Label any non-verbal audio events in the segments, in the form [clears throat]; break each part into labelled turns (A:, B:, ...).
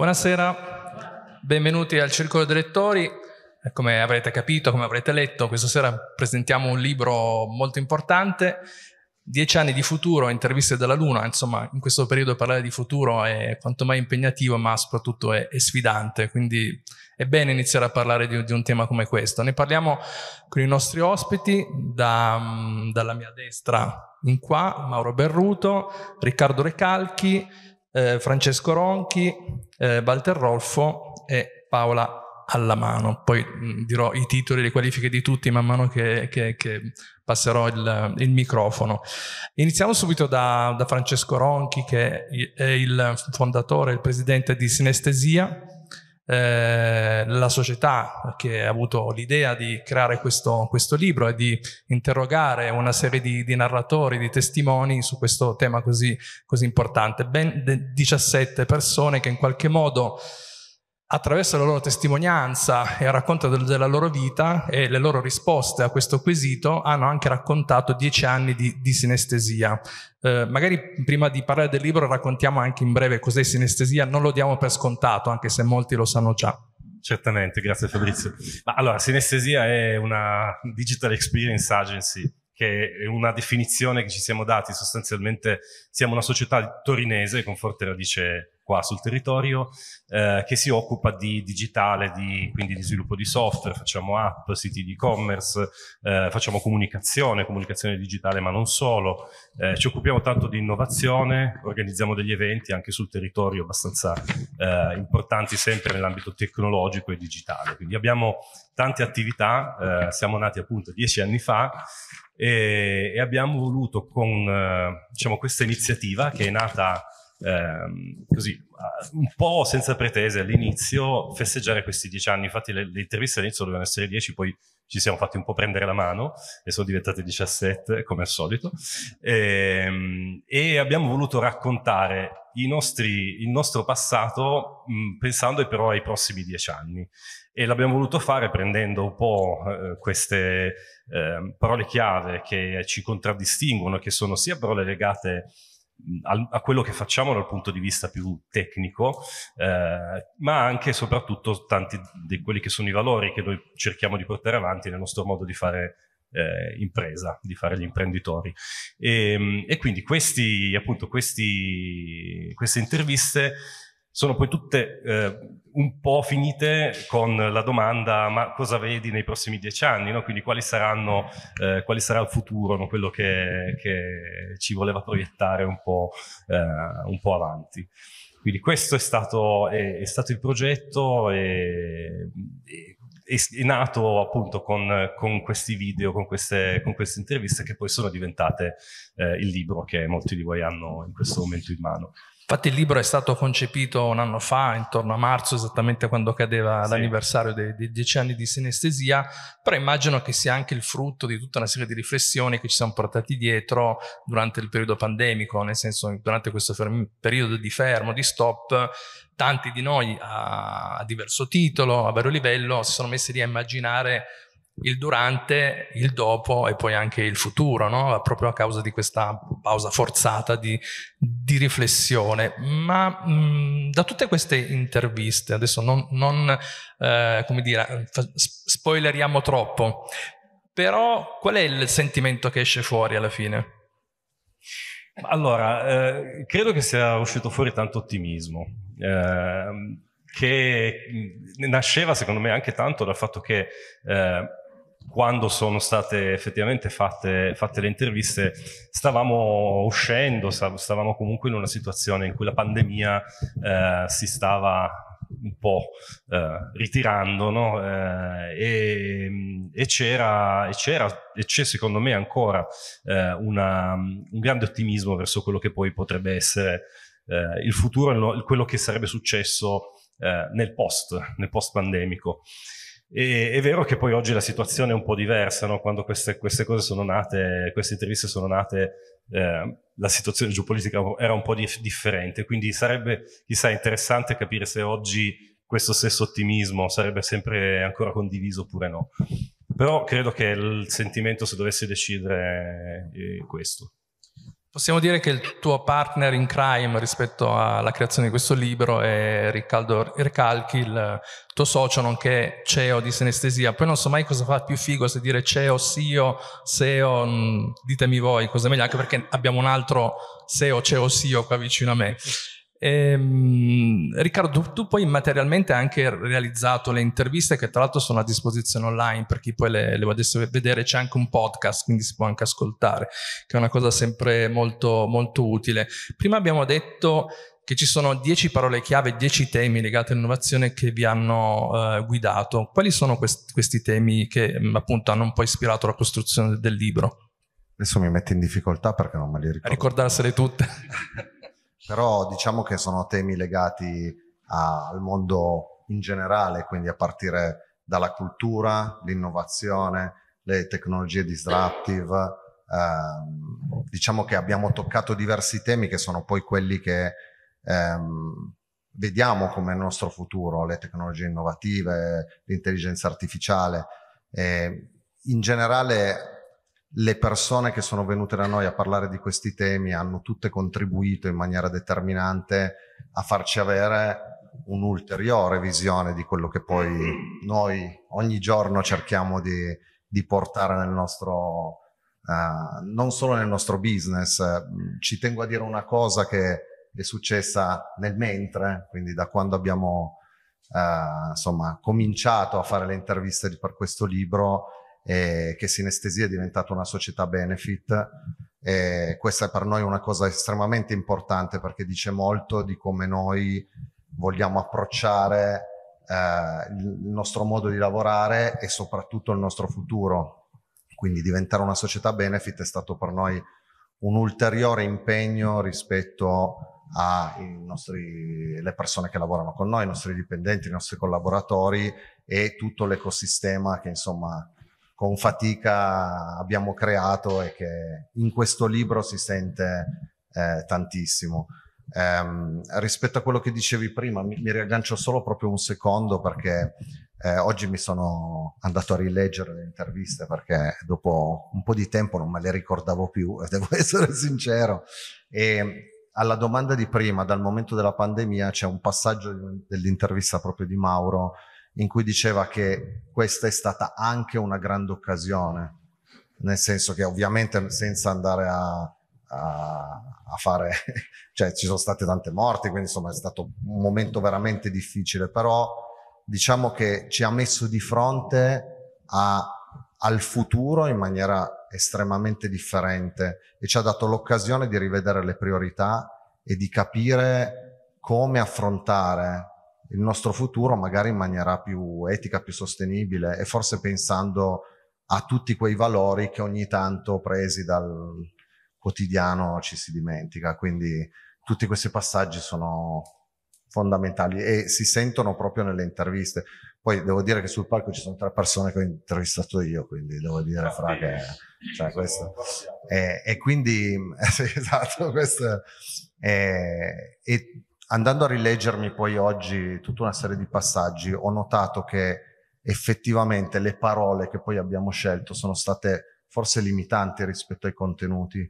A: Buonasera, benvenuti al Circolo dei Lettori. Come avrete capito, come avrete letto, questa sera presentiamo un libro molto importante, Dieci anni di futuro, interviste dalla Luna, insomma in questo periodo parlare di futuro è quanto mai impegnativo ma soprattutto è, è sfidante, quindi è bene iniziare a parlare di, di, un tema come questo. Ne parliamo con i nostri ospiti, da, dalla mia destra in qua, Mauro Berruto, Riccardo Recalchi, eh, Francesco Ronchi, eh, Walter Rolfo e Paola alla mano. Poi mh, dirò i titoli e le qualifiche di tutti man mano che, che, che passerò il, il, microfono. Iniziamo subito da, da, Francesco Ronchi, che è il fondatore, il presidente di Sinestesia, eh, la società che ha avuto l'idea di creare questo, questo, libro e di interrogare una serie di, di, narratori, di testimoni su questo tema così, così importante. Ben 17 persone che in qualche modo attraverso la loro testimonianza e il racconto del, della loro vita e le loro risposte a questo quesito hanno anche raccontato dieci anni di, di sinestesia. Eh, magari prima di parlare del libro raccontiamo anche in breve cos'è sinestesia, non lo diamo per scontato anche se molti lo sanno già.
B: Certamente, grazie Fabrizio. Ma allora, sinestesia è una digital experience agency che è una definizione che ci siamo dati sostanzialmente, siamo una società torinese con forte radice qua sul territorio eh, che si occupa di digitale, di, quindi di sviluppo di software, facciamo app, siti di e-commerce, eh, facciamo comunicazione, comunicazione digitale ma non solo, eh, ci occupiamo tanto di innovazione, organizziamo degli eventi anche sul territorio abbastanza eh, importanti sempre nell'ambito tecnologico e digitale, quindi abbiamo tante attività, eh, siamo nati appunto dieci anni fa e, e abbiamo voluto con eh, diciamo, questa iniziativa che è nata ehm, così un po' senza pretese all'inizio festeggiare questi dieci anni. Infatti le, le interviste all'inizio dovevano essere dieci, poi ci siamo fatti un po' prendere la mano e sono diventate 17 come al solito e, ehm, e abbiamo voluto raccontare nostri, il nostro passato mh, pensando però ai prossimi dieci anni e l'abbiamo voluto fare prendendo un po' eh, queste eh, parole chiave che ci contraddistinguono che sono sia parole legate a quello che facciamo dal punto di vista più tecnico, eh, ma anche e soprattutto tanti di quelli che sono i valori che noi cerchiamo di portare avanti nel nostro modo di fare eh, impresa, di fare gli imprenditori. E, e quindi questi, appunto, questi, queste interviste sono poi tutte eh, un po' finite con la domanda ma cosa vedi nei prossimi dieci anni, no? quindi quali, saranno, eh, quali sarà il futuro, no? quello che, che, ci voleva proiettare un po', eh, un po avanti. Quindi questo è stato, è, è stato il progetto e, è, è nato appunto con, con, questi video, con queste, con queste, interviste che poi sono diventate eh, il libro che molti di voi hanno in questo momento in mano.
A: Infatti il libro è stato concepito un anno fa, intorno a marzo, esattamente quando cadeva sì. l'anniversario dei, dei, dieci anni di sinestesia, però immagino che sia anche il frutto di tutta una serie di riflessioni che ci siamo portati dietro durante il periodo pandemico, nel senso durante questo periodo di fermo, di stop, tanti di noi a, a diverso titolo, a vario livello, si sono messi lì a immaginare il durante, il dopo e poi anche il futuro, no? proprio a causa di questa pausa forzata di, di riflessione. Ma mh, da tutte queste interviste, adesso non, non eh, come dire, spoileriamo troppo, però qual è il sentimento che esce fuori alla fine?
B: Allora, eh, credo che sia uscito fuori tanto ottimismo. Eh, che nasceva secondo me anche tanto dal fatto che eh, quando sono state effettivamente fatte, fatte, le interviste, stavamo uscendo, stavamo comunque in una situazione in cui la pandemia eh, si stava un po' eh, ritirando no? eh, e, e, c'era, e, c'è secondo me ancora eh, una, un grande ottimismo verso quello che poi potrebbe essere eh, il futuro, quello che sarebbe successo eh, nel post, nel post pandemico. E, è vero che poi oggi la situazione è un po' diversa, no? quando queste, queste, cose sono nate, queste interviste sono nate, eh, la situazione geopolitica era un po' di, differente, quindi sarebbe chissà interessante capire se oggi questo stesso ottimismo sarebbe sempre ancora condiviso oppure no. Però credo che il sentimento, se dovessi decidere, è questo.
A: Possiamo dire che il tuo partner in crime rispetto alla creazione di questo libro è Riccardo Recalchi, il tuo socio, nonché CEO di Senestesia. Poi non so mai cosa fa più figo se dire CEO, CEO, SEO, mm, ditemi voi cosa è meglio, anche perché abbiamo un altro SEO, CEO, CEO qua vicino a me. Ehm, Riccardo, tu, tu, poi materialmente hai anche realizzato le interviste che tra l'altro sono a disposizione online per chi poi le, le volesse vedere, c'è anche un podcast, quindi si può anche ascoltare, che è una cosa sempre molto, molto utile. Prima abbiamo detto che ci sono dieci parole chiave, dieci temi legati all'innovazione che vi hanno eh, guidato. Quali sono quest- questi temi che appunto hanno un po' ispirato la costruzione del libro?
C: Adesso mi metti in difficoltà perché non me li ricordo.
A: Ricordarsele tutte. [laughs]
C: però diciamo che sono temi legati a, al mondo in generale, quindi a partire dalla cultura, l'innovazione, le tecnologie disruptive. Ehm, diciamo che abbiamo toccato diversi temi che sono poi quelli che ehm, vediamo come il nostro futuro, le tecnologie innovative, l'intelligenza artificiale. E in generale le persone che sono venute da noi a parlare di questi temi hanno tutte contribuito in maniera determinante a farci avere un'ulteriore visione di quello che poi noi ogni giorno cerchiamo di, di portare nel nostro, uh, non solo nel nostro business. Ci tengo a dire una cosa che è successa nel mentre, quindi da quando abbiamo uh, insomma, cominciato a fare le interviste per questo libro, eh, che Sinestesia è diventata una società benefit. E questa è per noi una cosa estremamente importante perché dice molto di come noi vogliamo approcciare eh, il nostro modo di lavorare e soprattutto il nostro futuro. Quindi diventare una società benefit è stato per noi un ulteriore impegno rispetto alle persone che lavorano con noi, i nostri dipendenti, i nostri collaboratori e tutto l'ecosistema che insomma con fatica abbiamo creato e che in questo libro si sente eh, tantissimo. Um, rispetto a quello che dicevi prima, mi, mi riaggancio solo proprio un secondo perché eh, oggi mi sono andato a rileggere le interviste perché dopo un po' di tempo non me le ricordavo più, [laughs] devo essere sincero. E alla domanda di prima, dal momento della pandemia, c'è un passaggio dell'intervista proprio di Mauro in cui diceva che questa è stata anche una grande occasione, nel senso che ovviamente senza andare a, a, a fare, [laughs] cioè ci sono state tante morti, quindi insomma è stato un momento veramente difficile, però diciamo che ci ha messo di fronte a, al futuro in maniera estremamente differente e ci ha dato l'occasione di rivedere le priorità e di capire come affrontare il nostro futuro magari in maniera più etica, più sostenibile e forse pensando a tutti quei valori che ogni tanto presi dal quotidiano ci si dimentica. Quindi tutti questi passaggi sono fondamentali e si sentono proprio nelle interviste. Poi devo dire che sul palco ci sono tre persone che ho intervistato io, quindi devo dire ah, fra che cioè questo e, e quindi [laughs] esatto, questo è, e andando a rileggermi poi oggi tutta una serie di passaggi, ho notato che effettivamente le parole che poi abbiamo scelto sono state forse limitanti rispetto ai contenuti,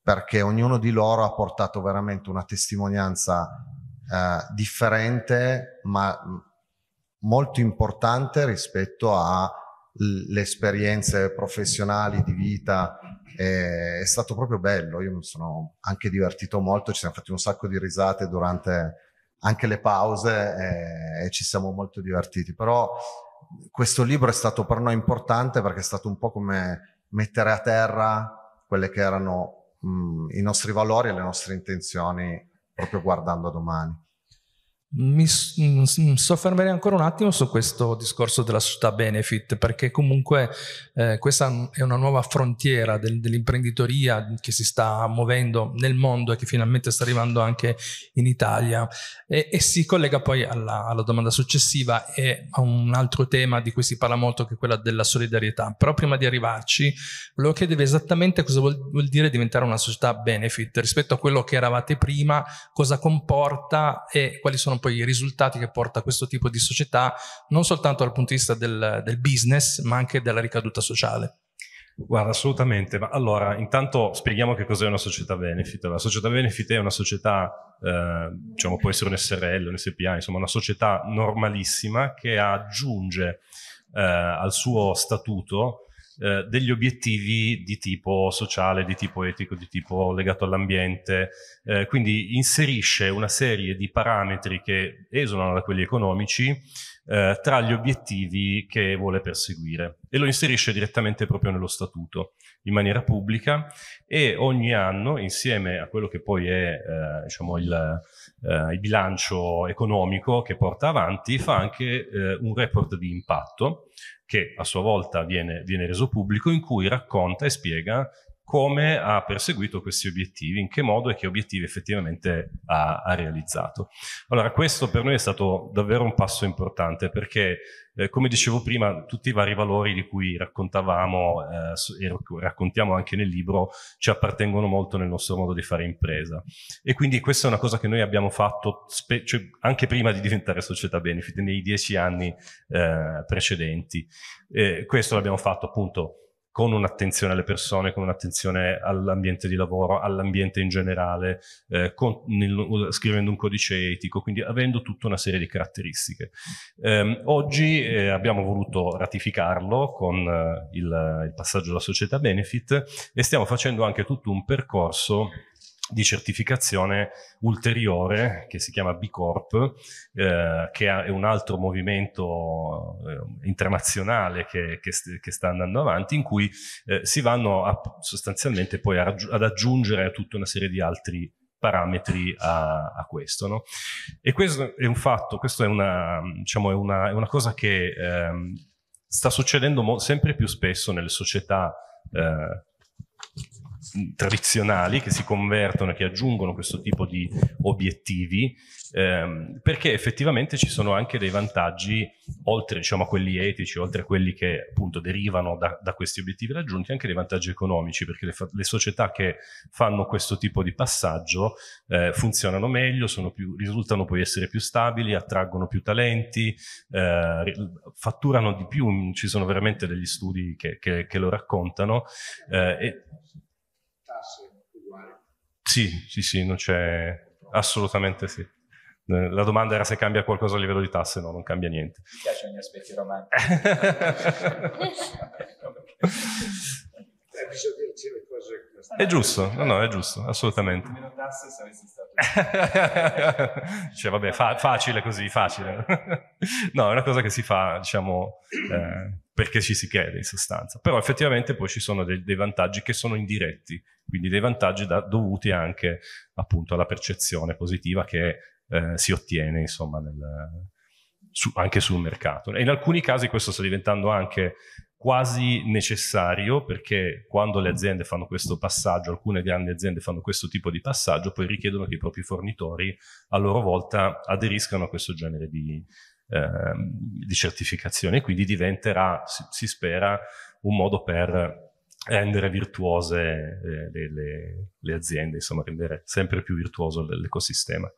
C: perché ognuno di loro ha portato veramente una testimonianza eh, differente, ma molto importante rispetto alle esperienze professionali di vita e è stato proprio bello, io mi sono anche divertito molto, ci siamo fatti un sacco di risate durante anche le pause e, e ci siamo molto divertiti. Però questo libro è stato per noi importante perché è stato un po' come mettere a terra quelle che erano mh, i nostri valori e le nostre intenzioni proprio guardando a domani.
A: Mi soffermerei ancora un attimo su questo discorso della società benefit, perché comunque eh, questa è una nuova frontiera del, dell'imprenditoria che si sta muovendo nel mondo e che finalmente sta arrivando anche in Italia e, e si collega poi alla, alla, domanda successiva e a un altro tema di cui si parla molto che è quella della solidarietà. Però prima di arrivarci, volevo chiedervi esattamente cosa vuol, vuol dire diventare una società benefit rispetto a quello che eravate prima, cosa comporta e quali sono poi i risultati che porta questo tipo di società, non soltanto dal punto di vista del, del business, ma anche della ricaduta sociale.
B: Guarda, assolutamente. Ma allora, intanto spieghiamo che cos'è una società benefit. La società benefit è una società, eh, diciamo, può essere un SRL, un SPA, insomma, una società normalissima che aggiunge eh, al suo statuto eh, degli obiettivi di tipo sociale, di tipo etico, di tipo legato all'ambiente, eh, quindi inserisce una serie di parametri che esulano da quelli economici eh, tra gli obiettivi che vuole perseguire e lo inserisce direttamente proprio nello statuto in maniera pubblica. E ogni anno insieme a quello che poi è eh, diciamo il, eh, il, bilancio economico che porta avanti fa anche eh, un report di impatto che a sua volta viene, viene reso pubblico in cui racconta e spiega come ha perseguito questi obiettivi, in che modo e che obiettivi effettivamente ha, ha realizzato. Allora, questo per noi è stato davvero un passo importante perché, eh, come dicevo prima, tutti i vari valori di cui raccontavamo eh, e raccontiamo anche nel libro ci appartengono molto nel nostro modo di fare impresa. E quindi questa è una cosa che noi abbiamo fatto cioè, anche prima di diventare società benefit, nei dieci anni eh, precedenti. questo l'abbiamo fatto appunto con un'attenzione alle persone, con un'attenzione all'ambiente di lavoro, all'ambiente in generale, eh, con, nel, scrivendo un codice etico, quindi avendo tutta una serie di caratteristiche. Eh, oggi eh, abbiamo voluto ratificarlo con eh, il, il passaggio alla società benefit e stiamo facendo anche tutto un percorso di certificazione ulteriore che si chiama B Corp, eh, che è un altro movimento eh, internazionale che, che, st che, sta andando avanti, in cui eh, si vanno a, sostanzialmente poi ad aggiungere tutta una serie di altri parametri a, a questo. No? E questo è un fatto, questo è una, diciamo, è una, è una cosa che ehm, sta succedendo sempre più spesso nelle società eh, tradizionali che si convertono e che aggiungono questo tipo di obiettivi ehm, perché effettivamente ci sono anche dei vantaggi oltre diciamo, a quelli etici, oltre a quelli che appunto derivano da, da questi obiettivi raggiunti, anche dei vantaggi economici perché le, le società che fanno questo tipo di passaggio eh, funzionano meglio, più, risultano poi essere più stabili, attraggono più talenti, eh, fatturano di più, ci sono veramente degli studi che, che, che lo raccontano eh, e, sì, sì, sì, non c'è assolutamente sì. La domanda era se cambia qualcosa a livello di tasse, no, non cambia niente.
D: Mi piacciono gli aspetti romantici.
B: È giusto, no, no, è giusto, assolutamente.
D: Meno tasse saresti stato. [laughs]
B: cioè, vabbè, fa facile così, facile. no, è una cosa che si fa, diciamo, eh, perché ci si crede in sostanza. Però effettivamente poi ci sono dei, dei vantaggi che sono indiretti, quindi dei vantaggi da, dovuti anche appunto alla percezione positiva che eh, si ottiene, insomma, nel, su, anche sul mercato. E in alcuni casi questo sta diventando anche quasi necessario perché quando le aziende fanno questo passaggio, alcune grandi aziende fanno questo tipo di passaggio, poi richiedono che i propri fornitori a loro volta aderiscano a questo genere di, di certificazione. Quindi diventerà, si, si, spera, un modo per rendere virtuose eh, le, le, le, aziende, insomma rendere sempre più virtuoso l'ecosistema.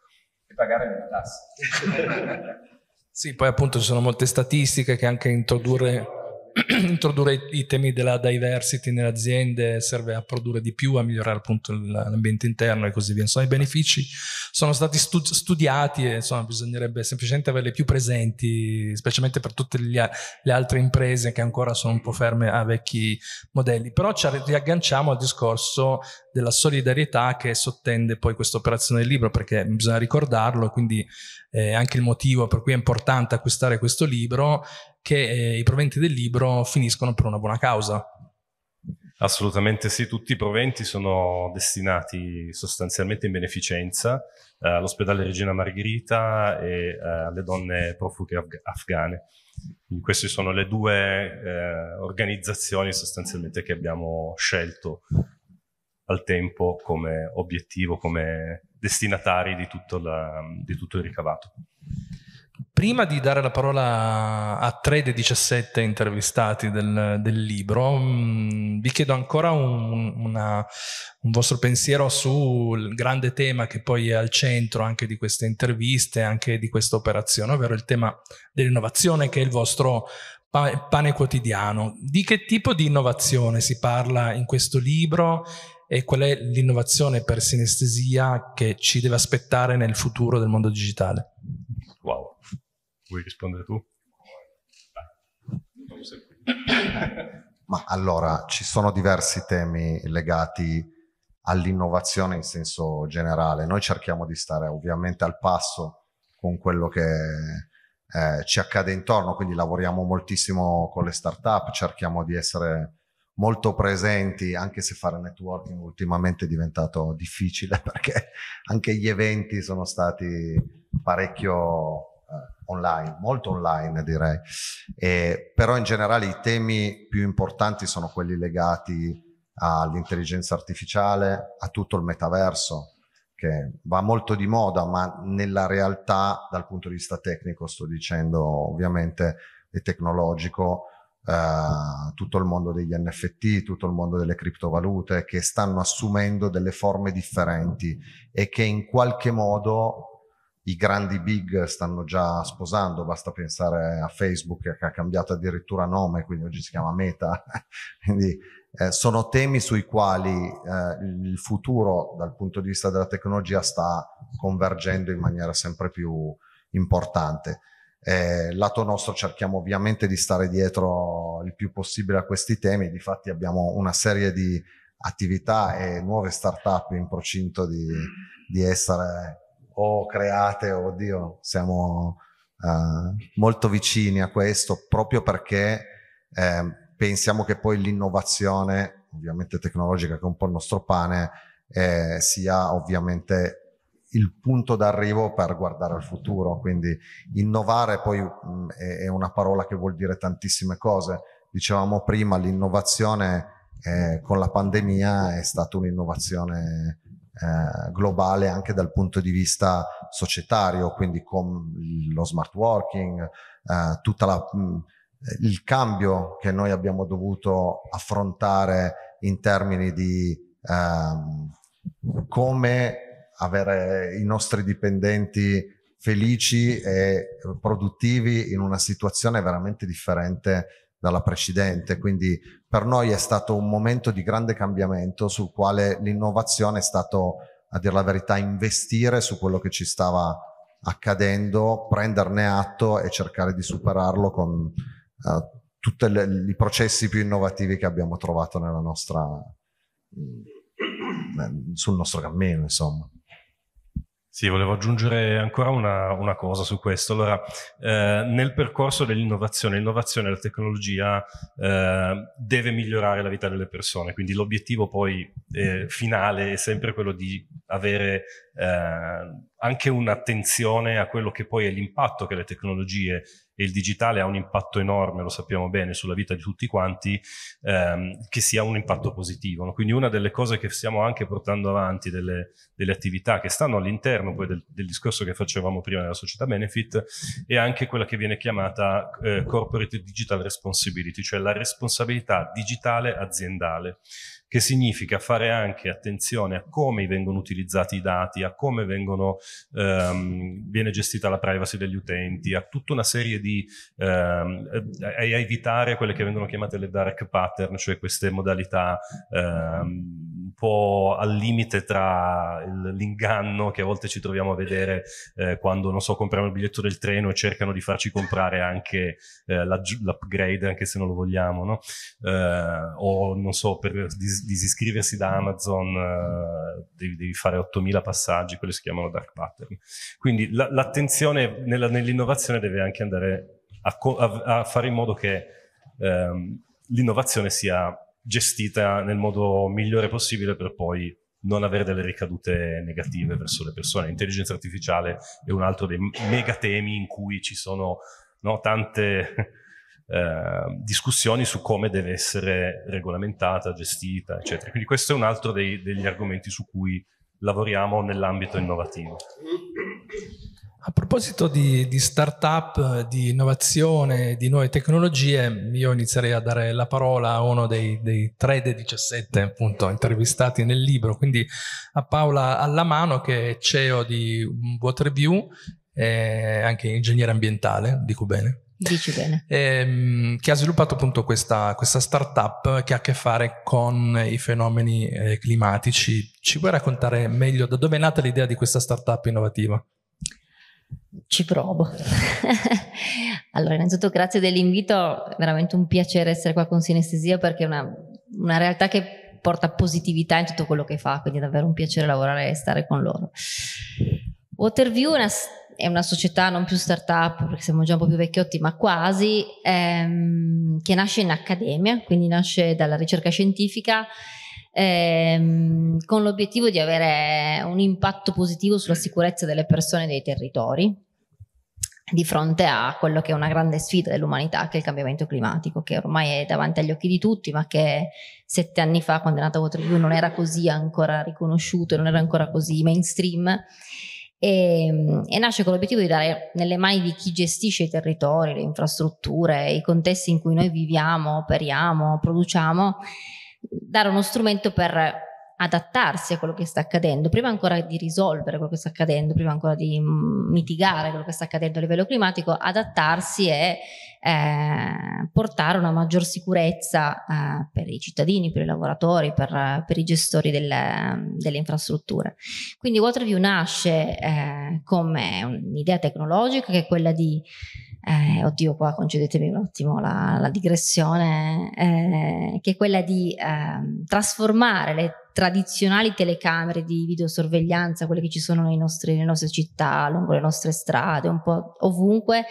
D: E pagare le tasse. [laughs]
A: sì, poi appunto ci sono molte statistiche che anche introdurre [clears throat] introdurre i temi della diversity nelle aziende serve a produrre di più, a migliorare appunto l'ambiente interno e così via. Insomma, i benefici sono stati studi studiati e insomma, bisognerebbe semplicemente averli più presenti, specialmente per tutte le altre imprese che ancora sono un po' ferme a vecchi modelli. Però ci riagganciamo al discorso della solidarietà che sottende poi questa operazione del libro, perché bisogna ricordarlo, quindi eh, anche il motivo per cui è importante acquistare questo libro, che eh, i proventi del libro finiscono per una buona causa.
B: Assolutamente sì, tutti i proventi sono destinati sostanzialmente in beneficenza eh, all'ospedale Regina Margherita e eh, alle donne profughe afg afghane. Quindi queste sono le due eh, organizzazioni sostanzialmente che abbiamo scelto al tempo come obiettivo, come destinatari di tutto, la, di tutto il ricavato.
A: Prima di dare la parola a tre dei 17 intervistati del, del libro, mh, mm, vi chiedo ancora un, una, un, vostro pensiero sul grande tema che poi è al centro anche di queste interviste, anche di questa operazione, ovvero il tema dell'innovazione che è il vostro pane quotidiano. Di che tipo di innovazione si parla in questo libro e qual è l'innovazione per sinestesia che ci deve aspettare nel futuro del mondo digitale?
B: Vuoi rispondere tu? [coughs]
C: Ma allora, ci sono diversi temi legati all'innovazione in senso generale. Noi cerchiamo di stare ovviamente al passo con quello che eh, ci accade intorno, quindi lavoriamo moltissimo con le start-up, cerchiamo di essere molto presenti, anche se fare networking ultimamente è diventato difficile [laughs] perché anche gli eventi sono stati parecchio online, molto online direi. E, però in generale i temi più importanti sono quelli legati all'intelligenza artificiale, a tutto il metaverso, che va molto di moda, ma nella realtà, dal punto di vista tecnico, sto dicendo ovviamente e tecnologico, eh, tutto il mondo degli NFT, tutto il mondo delle criptovalute, che stanno assumendo delle forme differenti e che in qualche modo i grandi big stanno già sposando, basta pensare a Facebook che ha cambiato addirittura nome, quindi oggi si chiama Meta. [laughs] quindi eh, sono temi sui quali eh, il futuro dal punto di vista della tecnologia sta convergendo in maniera sempre più importante. Eh, lato nostro cerchiamo ovviamente di stare dietro il più possibile a questi temi, difatti abbiamo una serie di attività e nuove start-up in procinto di, di essere o create, oddio, siamo uh, molto vicini a questo proprio perché eh, pensiamo che poi l'innovazione, ovviamente tecnologica che è un po' il nostro pane, eh, sia ovviamente il punto d'arrivo per guardare al futuro. Quindi innovare poi mh, è, è, una parola che vuol dire tantissime cose. Dicevamo prima, l'innovazione eh, con la pandemia è stata un'innovazione eh, globale anche dal punto di vista societario, quindi con lo smart working, eh, tutta mh, il cambio che noi abbiamo dovuto affrontare in termini di ehm, come avere i nostri dipendenti felici e produttivi in una situazione veramente differente dalla precedente. Quindi per noi è stato un momento di grande cambiamento sul quale l'innovazione è stato, a dire la verità, investire su quello che ci stava accadendo, prenderne atto e cercare di superarlo con uh, tutti i processi più innovativi che abbiamo trovato nella nostra, mh, sul nostro cammino, insomma.
B: Sì, volevo aggiungere ancora una, una cosa su questo. Allora, eh, nel percorso dell'innovazione, l'innovazione e la tecnologia eh, deve migliorare la vita delle persone, quindi l'obiettivo poi eh, finale è sempre quello di avere eh, anche un'attenzione a quello che poi è l'impatto che le tecnologie e il digitale ha un impatto enorme, lo sappiamo bene, sulla vita di tutti quanti, ehm, che sia un impatto positivo. No? Quindi una delle cose che stiamo anche portando avanti, delle, delle attività che stanno all'interno poi del, del, discorso che facevamo prima nella società Benefit, è anche quella che viene chiamata eh, Corporate Digital Responsibility, cioè la responsabilità digitale aziendale che significa fare anche attenzione a come vengono utilizzati i dati, a come vengono, ehm, viene gestita la privacy degli utenti, a tutta una serie di, ehm, a, evitare quelle che vengono chiamate le dark pattern, cioè queste modalità ehm, un po' al limite tra l'inganno che a volte ci troviamo a vedere eh, quando, non so, compriamo il biglietto del treno e cercano di farci comprare anche eh, l'upgrade, anche se non lo vogliamo, no? Eh, o non so, per dis disiscriversi da Amazon eh, devi, devi, fare 8000 passaggi, quelli si chiamano dark pattern. Quindi l'attenzione nella, nell'innovazione deve anche andare a, a, a, fare in modo che ehm, l'innovazione sia gestita nel modo migliore possibile per poi non avere delle ricadute negative verso le persone. L'intelligenza artificiale è un altro dei megatemi in cui ci sono no, tante [laughs] eh, discussioni su come deve essere regolamentata, gestita, eccetera. Quindi questo è un altro dei, degli argomenti su cui lavoriamo nell'ambito innovativo.
A: A proposito di, di start-up, di innovazione, di nuove tecnologie, io inizierei a dare la parola a uno dei, dei 3 dei 17 appunto intervistati nel libro, quindi a Paola Allamano che è CEO di Waterview e anche ingegnere ambientale, dico bene.
E: Dici bene.
A: Ehm, che ha sviluppato appunto questa, questa startup che ha a che fare con i fenomeni eh, climatici. Ci puoi raccontare meglio da dove è nata l'idea di questa startup innovativa?
E: Ci provo. [laughs] allora, innanzitutto grazie dell'invito, è veramente un piacere essere qua con Sinestesia perché è una, una realtà che porta positività in tutto quello che fa, quindi è davvero un piacere lavorare e stare con loro. Waterview è una è una società non più startup, perché siamo già un po' più vecchiotti, ma quasi, ehm, che nasce in accademia, quindi nasce dalla ricerca scientifica ehm, con l'obiettivo di avere un impatto positivo sulla sicurezza delle persone dei territori di fronte a quello che è una grande sfida dell'umanità, che è il cambiamento climatico, che ormai è davanti agli occhi di tutti, ma che sette anni fa, quando è nata Waterview, non era così ancora riconosciuto, non era ancora così mainstream. E, ehm, e, nasce con l'obiettivo di dare nelle mani di chi gestisce i territori, le infrastrutture, i contesti in cui noi viviamo, operiamo, produciamo, dare uno strumento per adattarsi a quello che sta accadendo, prima ancora di risolvere quello che sta accadendo, prima ancora di mm, mitigare quello che sta accadendo a livello climatico, adattarsi e eh, portare una maggior sicurezza eh, per i cittadini, per i lavoratori, per, per i gestori delle, delle, infrastrutture. Quindi Waterview nasce eh, come un'idea tecnologica che è quella di eh, oddio qua concedetemi un attimo la, la digressione, eh, che è quella di eh, trasformare le tradizionali telecamere di videosorveglianza, quelle che ci sono nostri, nelle nostre città, lungo le nostre strade, un po' ovunque,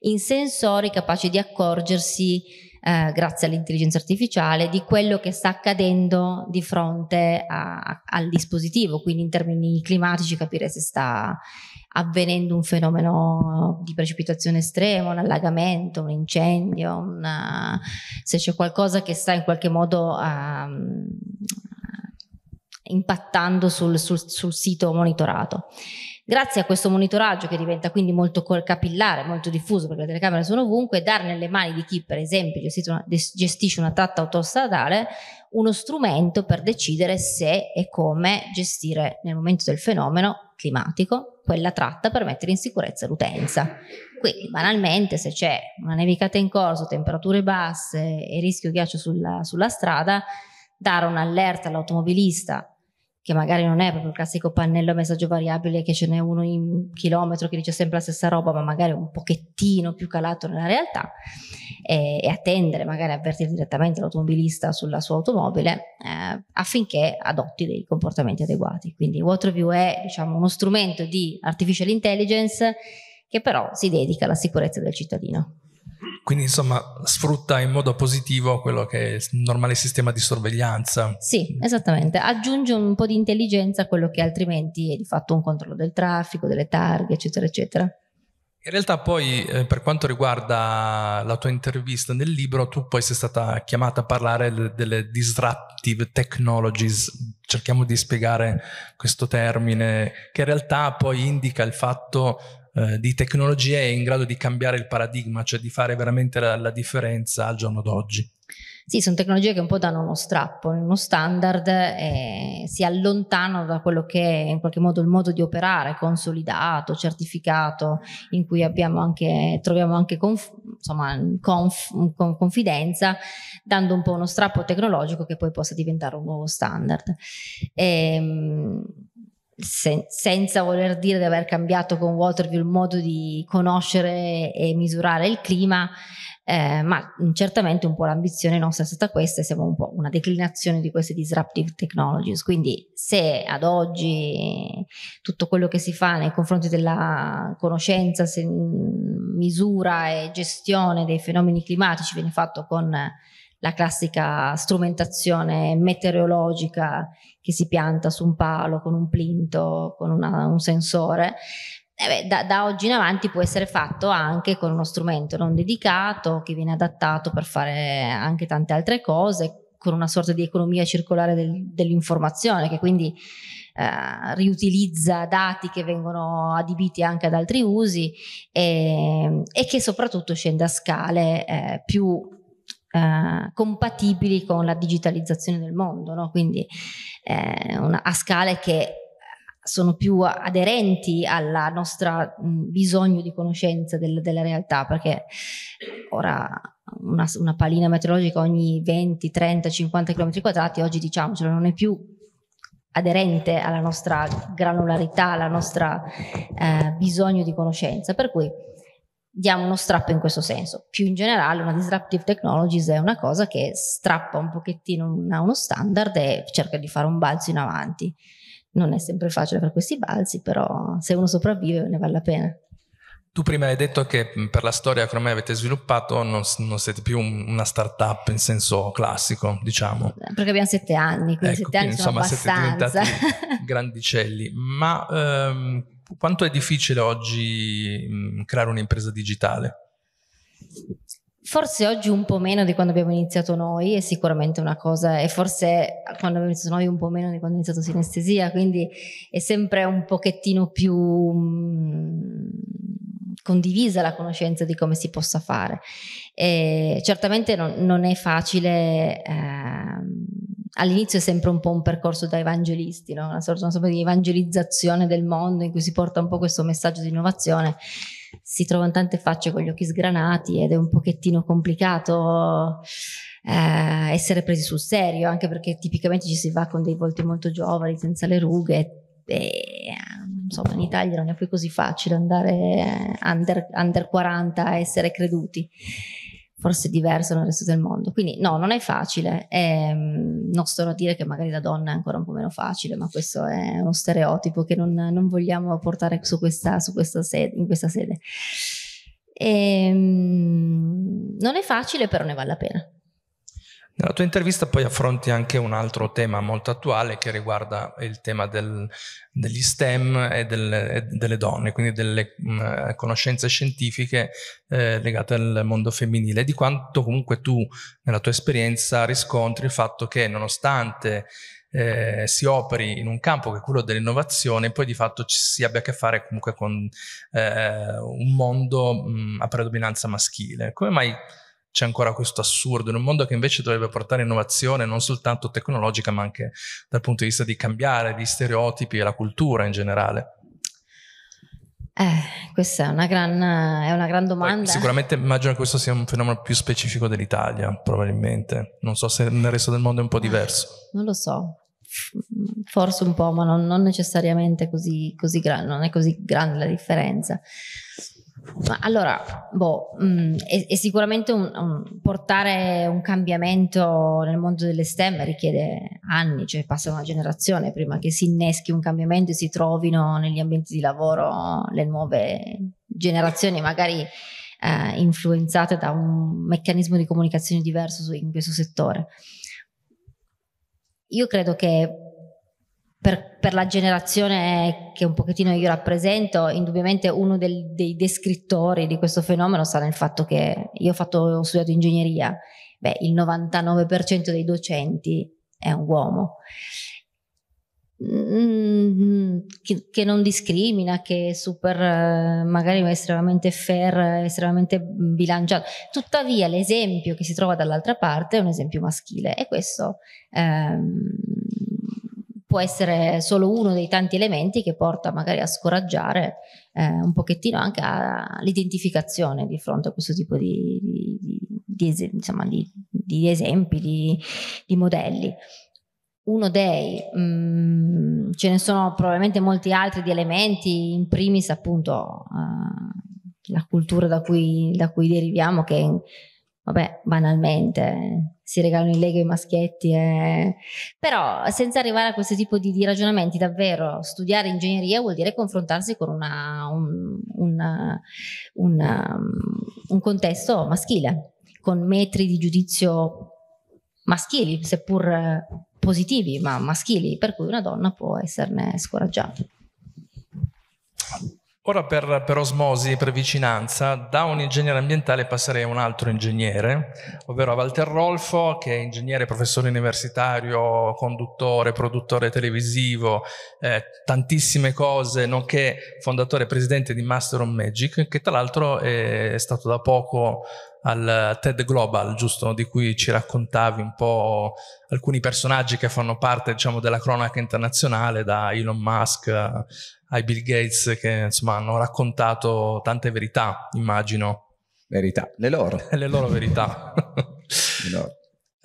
E: in sensori capaci di accorgersi eh, grazie all'intelligenza artificiale, di quello che sta accadendo di fronte a, a, al dispositivo, quindi in termini climatici capire se sta avvenendo un fenomeno di precipitazione estremo, un allagamento, un incendio, una, se c'è qualcosa che sta in qualche modo um, impattando sul, sul, sul sito monitorato. Grazie a questo monitoraggio che diventa quindi molto capillare, molto diffuso perché le telecamere sono ovunque, dare nelle mani di chi per esempio una, gestisce una tratta autostradale uno strumento per decidere se e come gestire nel momento del fenomeno climatico quella tratta per mettere in sicurezza l'utenza. Quindi banalmente se c'è una nevicata in corso, temperature basse e rischio ghiaccio sulla, sulla strada, dare un'allerta all'automobilista che magari non è proprio il classico pannello a messaggio variabile che ce n'è uno in chilometro che dice sempre la stessa roba, ma magari un pochettino più calato nella realtà, e, e attendere, magari avvertire direttamente l'automobilista sulla sua automobile eh, affinché adotti dei comportamenti adeguati. Quindi WaterView è diciamo, uno strumento di artificial intelligence che però si dedica alla sicurezza del cittadino.
A: Quindi insomma sfrutta in modo positivo quello che è il normale sistema di sorveglianza.
E: Sì, esattamente, aggiunge un po' di intelligenza a quello che altrimenti è di fatto un controllo del traffico, delle targhe, eccetera, eccetera.
A: In realtà poi eh, per quanto riguarda la tua intervista nel libro, tu poi sei stata chiamata a parlare delle disruptive technologies. Cerchiamo di spiegare questo termine che in realtà poi indica il fatto eh, di tecnologie in grado di cambiare il paradigma, cioè di fare veramente la, la differenza al giorno d'oggi.
E: Sì, sono tecnologie che un po' danno uno strappo, uno standard e si allontanano da quello che è in qualche modo il modo di operare consolidato, certificato, in cui anche, troviamo anche conf, insomma, conf, con confidenza, dando un po' uno strappo tecnologico che poi possa diventare un nuovo standard. E, ehm, sen- senza voler dire di aver cambiato con Waterview il modo di conoscere e misurare il clima, eh, ma certamente un po' l'ambizione nostra è stata questa e siamo un po' una declinazione di queste disruptive technologies. Quindi se ad oggi tutto quello che si fa nei confronti della conoscenza, se, misura e gestione dei fenomeni climatici viene fatto con la classica strumentazione meteorologica che si pianta su un palo con un plinto, con una, un sensore. Eh beh, da, da, oggi in avanti può essere fatto anche con uno strumento non dedicato che viene adattato per fare anche tante altre cose, con una sorta di economia circolare del, dell'informazione che quindi eh, riutilizza dati che vengono adibiti anche ad altri usi e, e che soprattutto scende a scale eh, più eh, compatibili con la digitalizzazione del mondo, no? quindi eh, una, a scale che sono più aderenti al nostro bisogno di conoscenza del, della realtà, perché ora una, una palina meteorologica ogni 20, 30, 50 km quadrati, oggi diciamocelo, non è più aderente alla nostra granularità, alla nostra eh, bisogno di conoscenza, per cui diamo uno strappo in questo senso. Più in generale una disruptive technologies è una cosa che strappa un pochettino a uno standard e cerca di fare un balzo in avanti. Non è sempre facile per questi balzi, però se uno sopravvive ne vale la pena.
A: Tu prima hai detto che per la storia che ormai avete sviluppato non, non siete più una startup in senso classico, diciamo.
E: Perché abbiamo sette anni, quindi ecco, sette anni quindi, sono insomma, abbastanza.
A: siete diventati [laughs] grandicelli. Ma ehm, quanto è difficile oggi mh, creare un'impresa digitale?
E: Forse oggi un po' meno di quando abbiamo iniziato noi, è sicuramente una cosa, e forse quando abbiamo iniziato noi un po' meno di quando ha iniziato Sinestesia, quindi è sempre un pochettino più mh, condivisa la conoscenza di come si possa fare. E certamente non, non è facile. Eh, all'inizio è sempre un po' un percorso da evangelisti, no? una, sorta, una sorta di evangelizzazione del mondo in cui si porta un po' questo messaggio di innovazione. Si trovano tante facce con gli occhi sgranati ed è un pochettino complicato eh, essere presi sul serio, anche perché tipicamente ci si va con dei volti molto giovani, senza le rughe. E, insomma, in Italia non è più così facile andare under, under 40 a essere creduti forse diverso nel resto del mondo. Quindi no, non è facile. E, ehm, non sto a dire che magari la donna è ancora un po' meno facile, ma questo è uno stereotipo che non, non vogliamo portare su questa, su questa sede, in questa sede. E, ehm, non è facile, però ne vale la pena.
A: Nella tua intervista poi affronti anche un altro tema molto attuale che riguarda il tema del, degli STEM e, del, e, delle donne, quindi delle mh, mm, conoscenze scientifiche eh, legate al mondo femminile, di quanto comunque tu nella tua esperienza riscontri il fatto che nonostante eh, si operi in un campo che è quello dell'innovazione, poi di fatto ci si abbia a che fare comunque con eh, un mondo mh, mm, a predominanza maschile. Come mai c'è ancora questo assurdo in un mondo che invece dovrebbe portare innovazione non soltanto tecnologica ma anche dal punto di vista di cambiare gli stereotipi e la cultura in generale.
E: Eh, questa è una gran, è una gran domanda.
A: Poi, sicuramente immagino che questo sia un fenomeno più specifico dell'Italia, probabilmente. Non so se nel resto del mondo è un po' diverso.
E: Non lo so, forse un po', ma non, non necessariamente così, così grande, non è così grande la differenza. Ma allora, boh, mh, mm, è, è, sicuramente un, un, portare un cambiamento nel mondo delle STEM richiede anni, cioè passa una generazione prima che si inneschi un cambiamento e si trovino negli ambienti di lavoro le nuove generazioni, magari eh, influenzate da un meccanismo di comunicazione diverso in questo settore. Io credo che per, per, la generazione che un pochettino io rappresento, indubbiamente uno del, dei descrittori di questo fenomeno sta nel fatto che io ho, fatto, ho studiato ingegneria, beh, il 99% dei docenti è un uomo. Mm, che, che, non discrimina, che è super, magari estremamente fair, estremamente bilanciato. Tuttavia, l'esempio che si trova dall'altra parte è un esempio maschile e questo ehm, può essere solo uno dei tanti elementi che porta magari a scoraggiare eh, un pochettino anche all'identificazione di fronte a questo tipo di, di, di, di insomma, di esempi, di, modelli. Uno dei, mh, mm, ce ne sono probabilmente molti altri di elementi, in primis appunto uh, la cultura da cui, da cui deriviamo che vabbè, banalmente si regalano i Lego ai maschietti, e... però senza arrivare a questo tipo di, di, ragionamenti, davvero studiare ingegneria vuol dire confrontarsi con una, un, una, una, un contesto maschile, con metri di giudizio maschili, seppur positivi, ma maschili, per cui una donna può esserne scoraggiata.
A: Ora per, per, osmosi, per vicinanza, da un ingegnere ambientale passerei a un altro ingegnere, ovvero a Walter Rolfo, che è ingegnere, professore universitario, conduttore, produttore televisivo, eh, tantissime cose, nonché fondatore e presidente di Master of Magic, che tra l'altro è stato da poco al TED Global, giusto? Di cui ci raccontavi un po' alcuni personaggi che fanno parte, diciamo, della cronaca internazionale, da Elon Musk ai Bill Gates, che insomma hanno raccontato tante verità, immagino.
F: Verità, le loro. [laughs]
A: le loro verità.
F: le loro.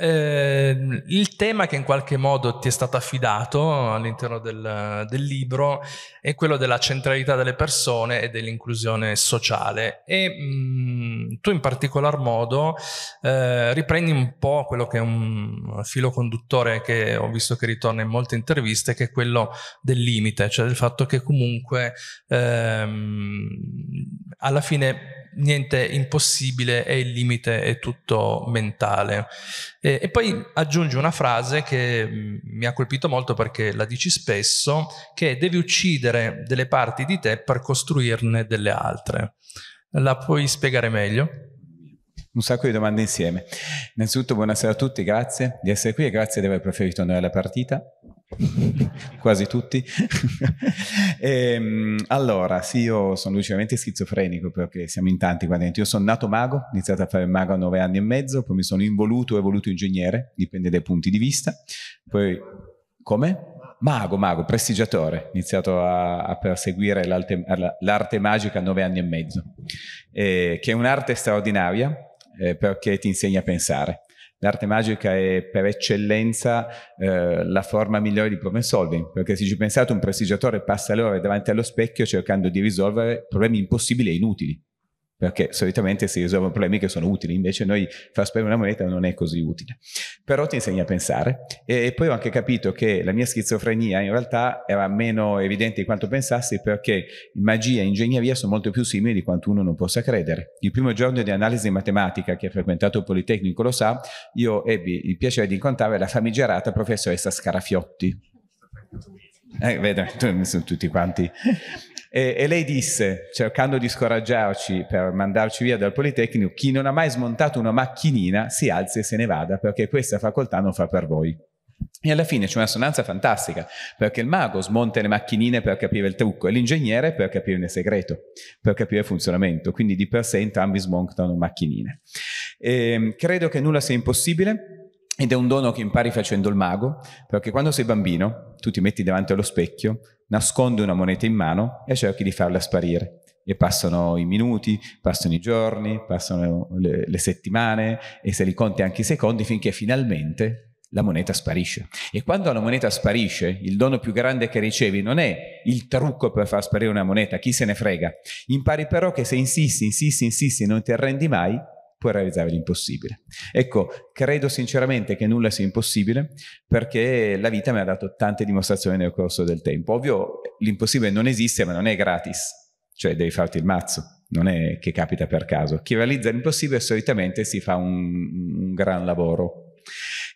A: Eh, il tema che in qualche modo ti è stato affidato all'interno del, del, libro è quello della centralità delle persone e dell'inclusione sociale. E mh, tu in particolar modo eh, riprendi un po' quello che è un filo conduttore che ho visto che ritorna in molte interviste che è quello del limite, cioè del fatto che comunque ehm, alla fine niente impossibile e il limite è tutto mentale. E, e, poi aggiungi una frase che mm, mi ha colpito molto perché la dici spesso, che devi uccidere delle parti di te per costruirne delle altre. La puoi spiegare meglio?
F: Un sacco di domande insieme. Innanzitutto buonasera a tutti, grazie di essere qui e grazie di aver preferito noi alla partita. Quasi tutti. e, [laughs] ehm, allora, sì, io sono lucidamente schizofrenico perché siamo in tanti qua dentro. Io sono nato mago, ho iniziato a fare mago a nove anni e mezzo, poi mi sono involuto evoluto ingegnere, dipende dai punti di vista. Poi, come? Mago, mago, prestigiatore, ho iniziato a, a perseguire l'arte, l'arte, magica a nove anni e mezzo, eh, che è un'arte straordinaria eh, perché ti insegna a pensare. L'arte magica è per eccellenza eh, la forma migliore di problem solving, perché se ci pensate un prestigiatore passa le ore davanti allo specchio cercando di risolvere problemi impossibili e inutili perché solitamente si risolvono problemi che sono utili, invece noi far sparire una moneta non è così utile. Però ti insegna a pensare e, e, poi ho anche capito che la mia schizofrenia in realtà era meno evidente di quanto pensassi perché magia e ingegneria sono molto più simili di quanto uno non possa credere. Il primo giorno di analisi matematica che ha frequentato il Politecnico lo sa, io ebbi il piacere di incontrare la famigerata professoressa Scarafiotti. Eh, vedo, sono tutti quanti e, e, lei disse, cercando di scoraggiarci per mandarci via dal Politecnico, chi non ha mai smontato una macchinina si alzi e se ne vada, perché questa facoltà non fa per voi. E alla fine c'è una sonanza fantastica, perché il mago smonta le macchinine per capire il trucco e l'ingegnere per capire il segreto, per capire il funzionamento, quindi di per sé entrambi smontano macchinine. E, ehm, credo che nulla sia impossibile, ed è un dono che impari facendo il mago, perché quando sei bambino, tu ti metti davanti allo specchio, nascondi una moneta in mano e cerchi di farla sparire. E passano i minuti, passano i giorni, passano le, le settimane e se li conti anche i secondi finché finalmente la moneta sparisce. E quando la moneta sparisce, il dono più grande che ricevi non è il trucco per far sparire una moneta, chi se ne frega. Impari però che se insisti, insisti, insisti e non ti arrendi mai, puoi realizzare l'impossibile. Ecco, credo sinceramente che nulla sia impossibile perché la vita mi ha dato tante dimostrazioni nel corso del tempo. Ovvio, l'impossibile non esiste, ma non è gratis, cioè devi farti il mazzo, non è che capita per caso. Chi realizza l'impossibile solitamente si fa un, un gran lavoro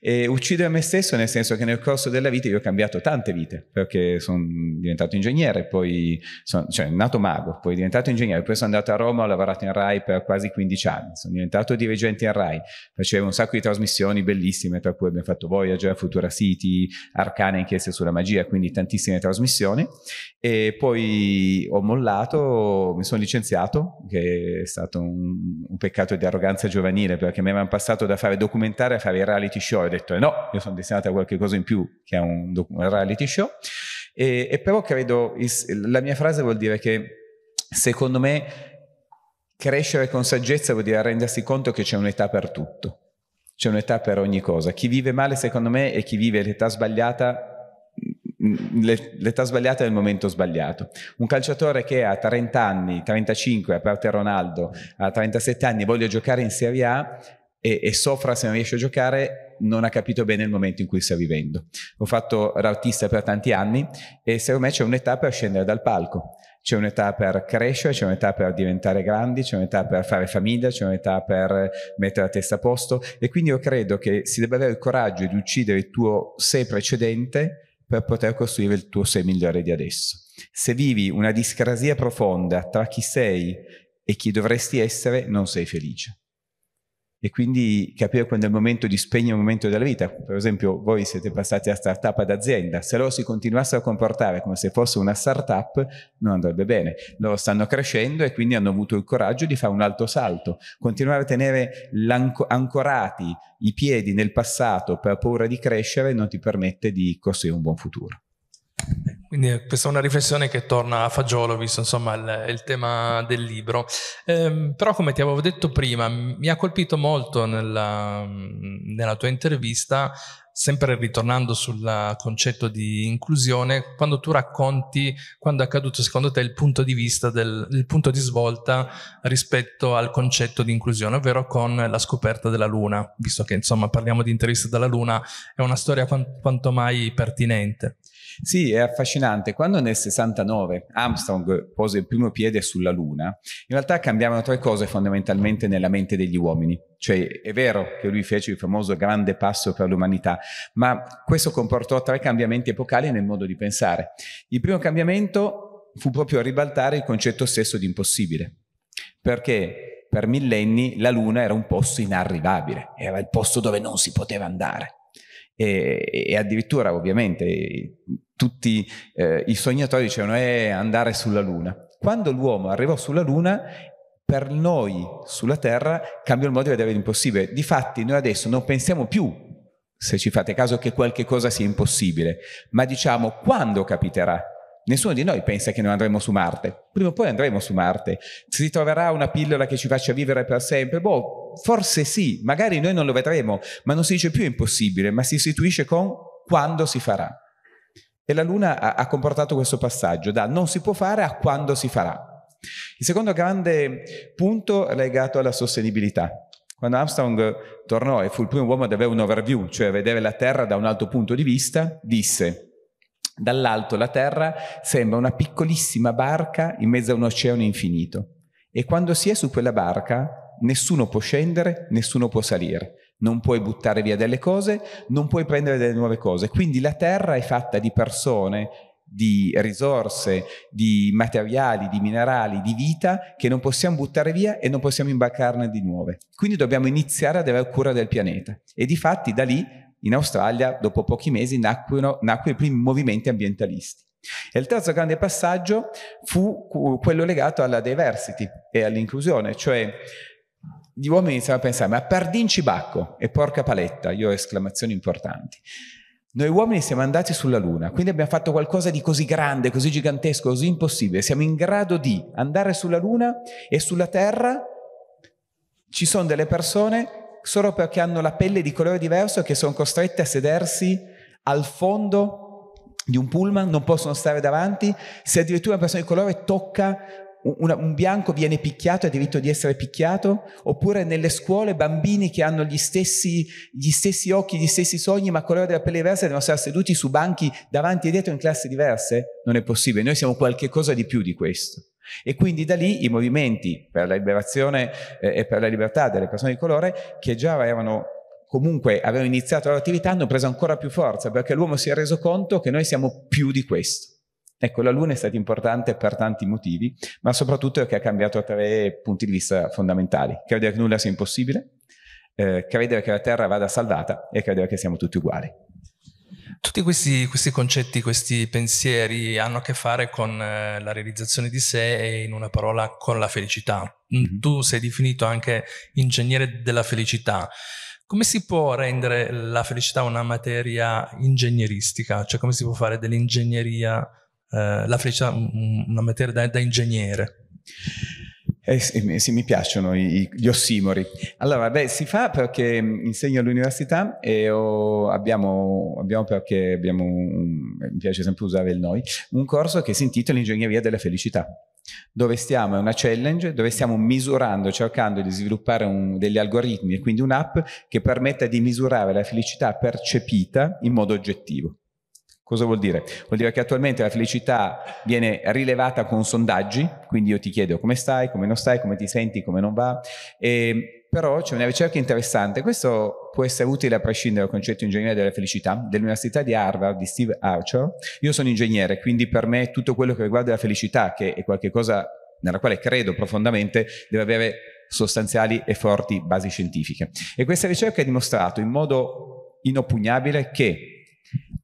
F: e uccidere me stesso nel senso che nel corso della vita io ho cambiato tante vite, perché sono diventato ingegnere, poi sono, cioè nato mago, poi diventato ingegnere, poi sono andato a Roma, ho lavorato in RAI per quasi 15 anni, sono diventato dirigente in RAI, facevo un sacco di trasmissioni bellissime, tra cui abbiamo fatto Voyager, Futura City, Arcana, inchieste sulla magia, quindi tantissime trasmissioni. E poi ho mollato, mi sono licenziato, che è stato un, un peccato di arroganza giovanile perché mi avevano passato da fare documentari a fare reality show ho detto no, io sono destinato a qualche cosa in più che a un, un reality show. E, e però credo, la mia frase vuol dire che secondo me crescere con saggezza vuol dire rendersi conto che c'è un'età per tutto. C'è un'età per ogni cosa. Chi vive male, secondo me, è chi vive l'età sbagliata l'età sbagliata è il momento sbagliato. Un calciatore che a 30 anni, 35, a parte Ronaldo, a 37 anni voglia giocare in Serie A, e, e, soffra se non riesce a giocare, non ha capito bene il momento in cui sta vivendo. Ho fatto l'artista per tanti anni e secondo me c'è un'età per scendere dal palco. C'è un'età per crescere, c'è un'età per diventare grandi, c'è un'età per fare famiglia, c'è un'età per mettere la testa a posto e quindi io credo che si debba avere il coraggio di uccidere il tuo sé precedente per poter costruire il tuo sé migliore di adesso. Se vivi una discrasia profonda tra chi sei e chi dovresti essere, non sei felice e quindi capire quando è il momento di spegnere un momento della vita. Per esempio, voi siete passati da startup ad azienda, se loro si continuassero a comportare come se fosse una startup, non andrebbe bene. Loro stanno crescendo e quindi hanno avuto il coraggio di fare un alto salto. Continuare a tenere ancorati i piedi nel passato per paura di crescere non ti permette di costruire un buon futuro.
A: Quindi questa è una riflessione che torna a fagiolo, visto insomma il, il tema del libro. Eh, però come ti avevo detto prima, mi ha colpito molto nella, nella tua intervista, sempre ritornando sul concetto di inclusione, quando tu racconti quando è accaduto secondo te il punto di vista, del, il punto di svolta rispetto al concetto di inclusione, ovvero con la scoperta della Luna, visto che insomma parliamo di interviste dalla Luna, è una storia quanto mai pertinente.
F: Sì, è affascinante. Quando nel 69 Armstrong pose il primo piede sulla Luna, in realtà cambiarono tre cose fondamentalmente nella mente degli uomini. Cioè, è vero che lui fece il famoso grande passo per l'umanità, ma questo comportò tre cambiamenti epocali nel modo di pensare. Il primo cambiamento fu proprio ribaltare il concetto stesso di impossibile, perché per millenni la Luna era un posto inarrivabile, era il posto dove non si poteva andare. E, e, addirittura ovviamente tutti eh, i sognatori dicevano è andare sulla Luna. Quando l'uomo arrivò sulla Luna, per noi sulla Terra cambiò il modo di vedere l'impossibile. Difatti noi adesso non pensiamo più, se ci fate caso, che qualche cosa sia impossibile, ma diciamo quando capiterà. Nessuno di noi pensa che noi andremo su Marte. Prima o poi andremo su Marte. Si troverà una pillola che ci faccia vivere per sempre? Boh, forse sì, magari noi non lo vedremo, ma non si dice più impossibile, ma si istituisce con quando si farà. E la Luna ha, ha comportato questo passaggio da non si può fare a quando si farà. Il secondo grande punto è legato alla sostenibilità. Quando Armstrong tornò e fu il primo uomo ad avere un overview, cioè vedere la Terra da un alto punto di vista, disse Dall'alto la Terra sembra una piccolissima barca in mezzo a un oceano infinito e quando si è su quella barca nessuno può scendere, nessuno può salire. Non puoi buttare via delle cose, non puoi prendere delle nuove cose. Quindi la Terra è fatta di persone, di risorse, di materiali, di minerali, di vita che non possiamo buttare via e non possiamo imbarcarne di nuove. Quindi dobbiamo iniziare ad avere cura del pianeta. E di fatti da lì in Australia, dopo pochi mesi, nacquero, nacquero i primi movimenti ambientalisti. E il terzo grande passaggio fu quello legato alla diversity e all'inclusione, cioè gli uomini iniziano a pensare, ma Pardin Cibacco e porca paletta, io ho esclamazioni importanti. Noi uomini siamo andati sulla Luna, quindi abbiamo fatto qualcosa di così grande, così gigantesco, così impossibile. Siamo in grado di andare sulla Luna e sulla Terra ci sono delle persone solo perché hanno la pelle di colore diverso che sono costrette a sedersi al fondo di un pullman, non possono stare davanti, se addirittura una persona di colore tocca un, un bianco viene picchiato, ha diritto di essere picchiato, oppure nelle scuole bambini che hanno gli stessi, gli stessi occhi, gli stessi sogni, ma colore della pelle diversa devono stare seduti su banchi davanti e dietro in classi diverse? Non è possibile, noi siamo qualche cosa di più di questo. E quindi da lì i movimenti per la liberazione eh, e per la libertà delle persone di colore, che già erano comunque avevano iniziato la loro attività, hanno preso ancora più forza perché l'uomo si è reso conto che noi siamo più di questo. Ecco, la Luna è stata importante per tanti motivi, ma soprattutto perché ha cambiato tre punti di vista fondamentali. Credere che nulla sia impossibile, eh, credere che la Terra vada salvata e credere che siamo tutti uguali.
A: Tutti questi, questi, concetti, questi pensieri hanno a che fare con eh, la realizzazione di sé e in una parola con la felicità. Mm-hmm. Tu sei definito anche ingegnere della felicità. Come si può rendere la felicità una materia ingegneristica? Cioè come si può fare dell'ingegneria, eh, la felicità una materia da, da ingegnere?
F: Eh sì, sì, mi piacciono i, gli ossimori. Allora, beh, si fa perché insegno all'università e ho, abbiamo, abbiamo, perché abbiamo, un, mi piace sempre usare il noi, un corso che si intitola Ingegneria della felicità dove stiamo, è una challenge, dove stiamo misurando, cercando di sviluppare un, degli algoritmi e quindi un'app che permetta di misurare la felicità percepita in modo oggettivo. Cosa vuol dire? Vuol dire che attualmente la felicità viene rilevata con sondaggi, quindi io ti chiedo come stai, come non stai, come ti senti, come non va, e, però c'è una ricerca interessante, questo può essere utile a prescindere dal concetto ingegneria della felicità, dell'Università di Harvard di Steve Archer. Io sono ingegnere, quindi per me tutto quello che riguarda la felicità, che è qualcosa nella quale credo profondamente, deve avere sostanziali e forti basi scientifiche. E questa ricerca ha dimostrato in modo inoppugnabile che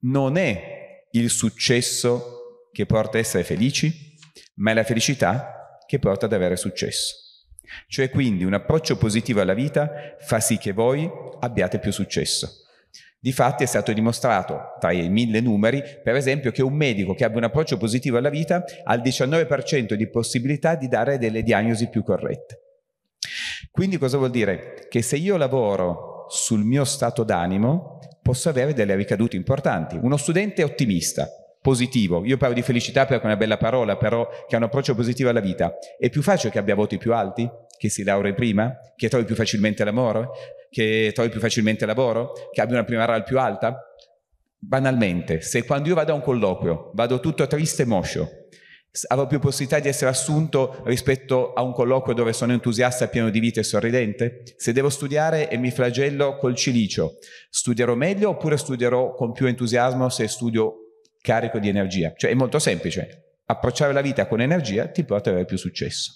F: non è il successo che porta a essere felici, ma è la felicità che porta ad avere successo. Cioè quindi un approccio positivo alla vita fa sì che voi abbiate più successo. Difatti è stato dimostrato tra i mille numeri, per esempio, che un medico che abbia un approccio positivo alla vita ha il 19% di possibilità di dare delle diagnosi più corrette. Quindi cosa vuol dire? Che se io lavoro sul mio stato d'animo, posso avere delle ricadute importanti. Uno studente ottimista, positivo, io parlo di felicità perché è una bella parola, però che ha un approccio positivo alla vita, è più facile che abbia voti più alti? Che si laurei prima? Che trovi più facilmente l'amore? Che trovi più facilmente lavoro? Che abbia una prima RAL più alta? Banalmente, se quando io vado a un colloquio vado tutto triste e moscio, avrò più possibilità di essere assunto rispetto a un colloquio dove sono entusiasta, pieno di vita e sorridente? Se devo studiare e mi flagello col cilicio, studierò meglio oppure studierò con più entusiasmo se studio carico di energia? Cioè è molto semplice. Approcciare la vita con energia ti porta ad avere più successo.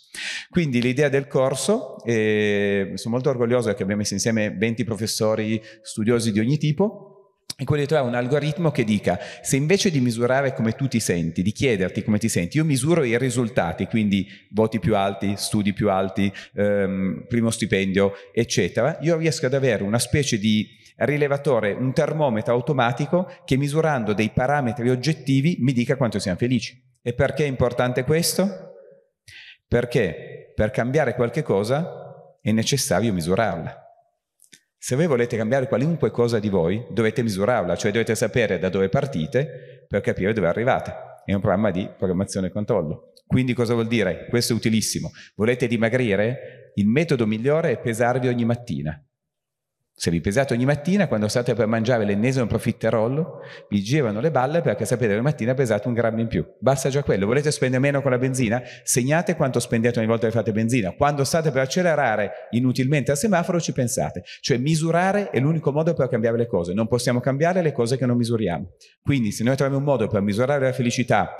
F: Quindi l'idea del corso, eh, sono molto orgoglioso che abbiamo messo insieme 20 professori studiosi di ogni tipo, è quello trovare un algoritmo che dica se invece di misurare come tu ti senti, di chiederti come ti senti, io misuro i risultati, quindi voti più alti, studi più alti, ehm, primo stipendio, eccetera, io riesco ad avere una specie di rilevatore, un termometro automatico che misurando dei parametri oggettivi mi dica quanto siamo felici. E perché è importante questo? Perché per cambiare qualche cosa è necessario misurarla. Se voi volete cambiare qualunque cosa di voi, dovete misurarla, cioè dovete sapere da dove partite per capire dove arrivate. È un programma di programmazione e controllo. Quindi cosa vuol dire? Questo è utilissimo. Volete dimagrire? Il metodo migliore è pesarvi ogni mattina. Se vi pesate ogni mattina, quando state per mangiare l'ennesimo profiterollo, vi girano le balle perché sapete che la mattina pesate un grammo in più. Basta già quello. Volete spendere meno con la benzina? Segnate quanto spendete ogni volta che fate benzina. Quando state per accelerare inutilmente al semaforo ci pensate. Cioè misurare è l'unico modo per cambiare le cose. Non possiamo cambiare le cose che non misuriamo. Quindi se noi troviamo un modo per misurare la felicità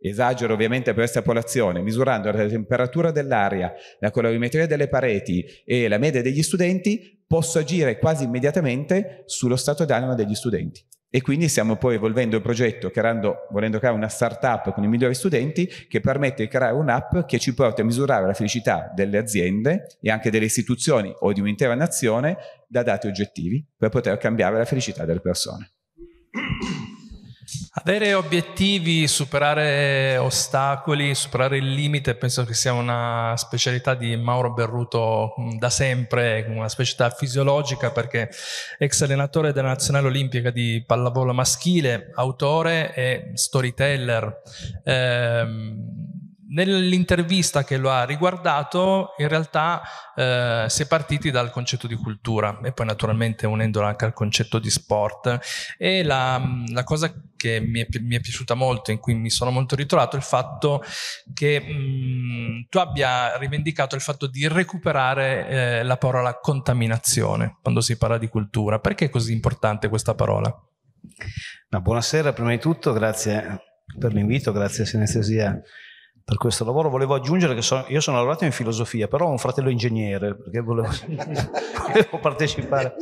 F: esagero ovviamente per estrapolazione, misurando la temperatura dell'aria, la colorimetria delle pareti e la media degli studenti, posso agire quasi immediatamente sullo stato d'animo degli studenti. E quindi stiamo poi evolvendo il progetto, creando, volendo creare una startup con i migliori studenti che permette di creare un'app che ci porta a misurare la felicità delle aziende e anche delle istituzioni o di un'intera nazione da dati oggettivi per poter cambiare la felicità delle persone.
A: Avere obiettivi, superare ostacoli, superare il limite, penso che sia una specialità di Mauro Berruto da sempre, una specialità fisiologica perché ex allenatore della nazionale olimpica di pallavolo maschile, autore e storyteller. Eh, nell'intervista che lo ha riguardato, in realtà eh, si è partiti dal concetto di cultura e poi naturalmente unendolo anche al concetto di sport. E la, la cosa che mi è, mi è, piaciuta molto, in cui mi sono molto ritrovato, è il fatto che mh, tu abbia rivendicato il fatto di recuperare eh, la parola contaminazione quando si parla di cultura. Perché è così importante questa parola?
G: No, buonasera, prima di tutto, grazie per l'invito, grazie a Sinestesia per questo lavoro. Volevo aggiungere che so, io sono laureato in filosofia, però ho un fratello ingegnere, perché volevo, [laughs] volevo partecipare.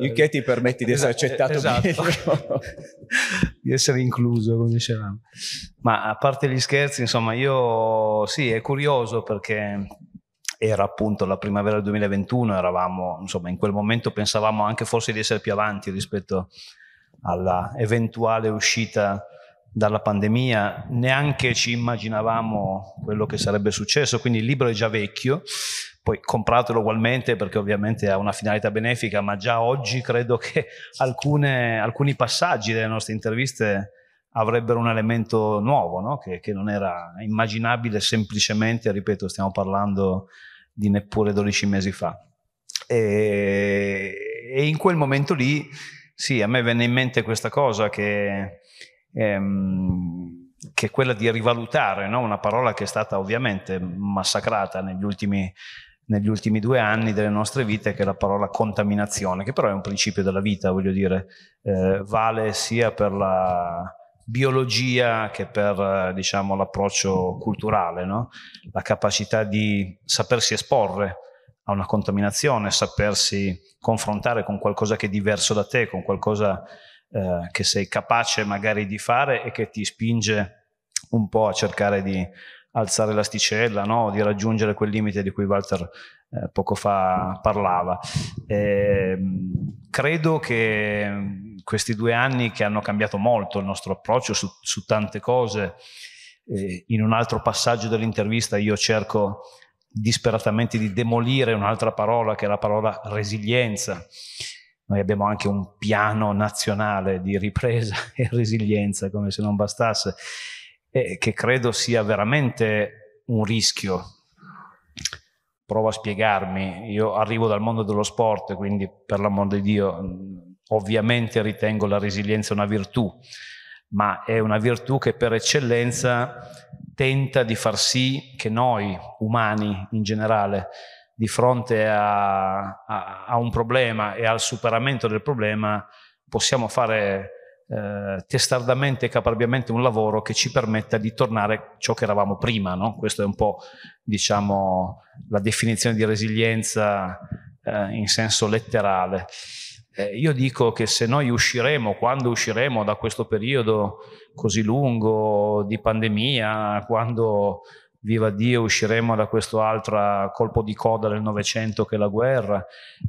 F: Il che ti permetti di essere accettato esatto. [laughs]
G: di essere incluso, come dicevamo. Ma a parte gli scherzi, insomma, io sì, è curioso perché era appunto la primavera del 2021, eravamo, insomma, in quel momento pensavamo anche forse di essere più avanti rispetto alla eventuale uscita dalla pandemia, neanche ci immaginavamo quello che sarebbe successo, quindi il libro è già vecchio, poi compratelo ugualmente perché ovviamente ha una finalità benefica, ma già oggi credo che [laughs] alcune, alcuni passaggi delle nostre interviste avrebbero un elemento nuovo, no? che, che, non era immaginabile semplicemente, ripeto, stiamo parlando di neppure 12 mesi fa. E, e in quel momento lì, sì, a me venne in mente questa cosa che ehm, che è quella di rivalutare no? una parola che è stata ovviamente massacrata negli ultimi, negli ultimi due anni delle nostre vite, che è la parola contaminazione, che però è un principio della vita, voglio dire, eh, vale sia per la biologia che per diciamo, l'approccio culturale, no? la capacità di sapersi esporre a una contaminazione, sapersi confrontare con qualcosa che è diverso da te, con qualcosa eh, che sei capace magari di fare e che ti spinge un po' a cercare di alzare l'asticella, no? di raggiungere quel limite di cui Walter eh, poco fa parlava. Eh, credo che questi due anni che hanno cambiato molto il nostro approccio su, su tante cose, eh, in un altro passaggio dell'intervista io cerco disperatamente di demolire un'altra parola che è la parola resilienza. Noi abbiamo anche un piano nazionale di ripresa [laughs] e resilienza, come se non bastasse, eh, che credo sia veramente un rischio. Provo a spiegarmi. Io arrivo dal mondo dello sport, quindi per l'amor di Dio, ovviamente ritengo la resilienza una virtù, ma è una virtù che per eccellenza tenta di far sì che noi, umani in generale, di fronte a, a, a un problema e al superamento del problema, possiamo fare eh, testardamente e caparbiamente un lavoro che ci permetta di tornare ciò che eravamo prima. No? Questa è un po' diciamo, la definizione di resilienza eh, in senso letterale. Eh, io dico che se noi usciremo, quando usciremo da questo periodo così lungo di pandemia, quando, viva Dio, usciremo da questo altro colpo di coda del Novecento che è la guerra,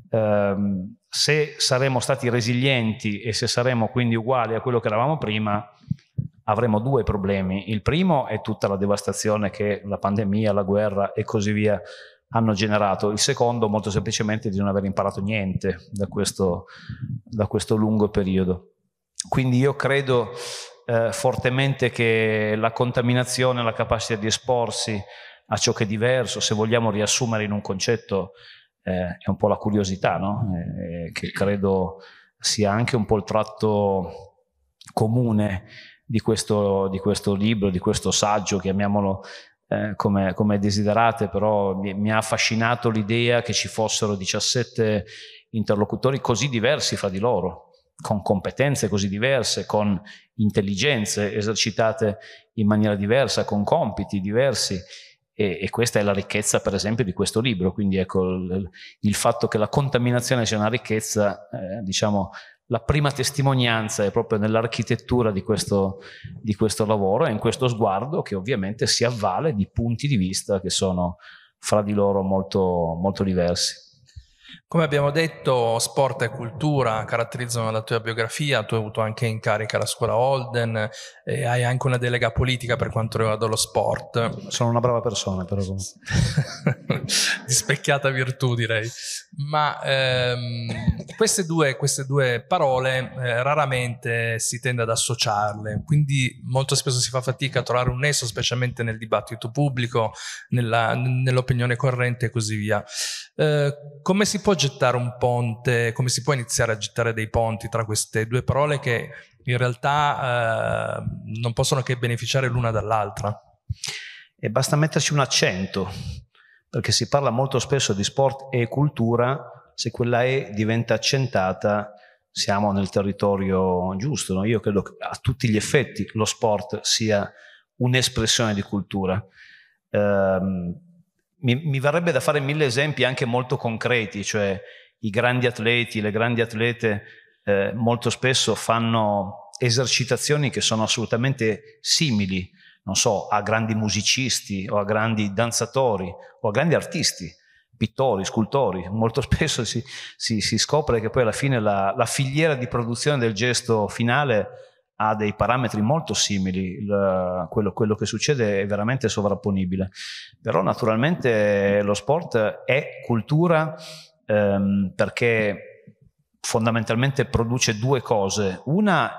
G: ehm, se saremo stati resilienti e se saremo quindi uguali a quello che eravamo prima, avremo due problemi. Il primo è tutta la devastazione che la pandemia, la guerra e così via hanno generato. Il secondo, molto semplicemente, di non aver imparato niente da questo, da questo lungo periodo. Quindi io credo eh, fortemente che la contaminazione, la capacità di esporsi a ciò che è diverso, se vogliamo riassumere in un concetto, eh, è un po' la curiosità, no? eh, che credo sia anche un po' il tratto comune di questo, di questo libro, di questo saggio, chiamiamolo eh, come, come, desiderate, però mi, mi, ha affascinato l'idea che ci fossero 17 interlocutori così diversi fra di loro, con competenze così diverse, con intelligenze esercitate in maniera diversa, con compiti diversi. E, e, questa è la ricchezza, per esempio, di questo libro. Quindi ecco il, il fatto che la contaminazione sia una ricchezza, eh, diciamo, la prima testimonianza è proprio nell'architettura di questo, di questo lavoro e in questo sguardo che ovviamente si avvale di punti di vista che sono fra di loro molto, molto diversi.
A: Come abbiamo detto, sport e cultura caratterizzano la tua biografia, tu hai avuto anche in carica la scuola Holden e hai anche una delega politica per quanto riguarda lo sport.
G: Sono una brava persona però. [laughs]
A: Di specchiata virtù direi. Ma ehm, queste, due, queste, due, parole eh, raramente si tende ad associarle, quindi molto spesso si fa fatica a trovare un nesso, specialmente nel dibattito pubblico, nella, nell'opinione corrente e così via. Eh, come si può gettare un ponte, come si può iniziare a gettare dei ponti tra queste due parole che in realtà eh, non possono che beneficiare l'una dall'altra?
G: E basta metterci un accento, perché si parla molto spesso di sport e cultura, se quella E diventa accentata siamo nel territorio giusto. No? Io credo che a tutti gli effetti lo sport sia un'espressione di cultura. Um, mi, mi verrebbe da fare mille esempi anche molto concreti, cioè i grandi atleti, le grandi atlete eh, molto spesso fanno esercitazioni che sono assolutamente simili, non so, a grandi musicisti o a grandi danzatori o a grandi artisti, pittori, scultori. Molto [laughs] spesso si, si, si scopre che poi alla fine la, la filiera di produzione del gesto finale ha dei parametri molto simili, il, quello, quello, che succede è veramente sovrapponibile. Però naturalmente lo sport è cultura ehm, perché fondamentalmente produce due cose. Una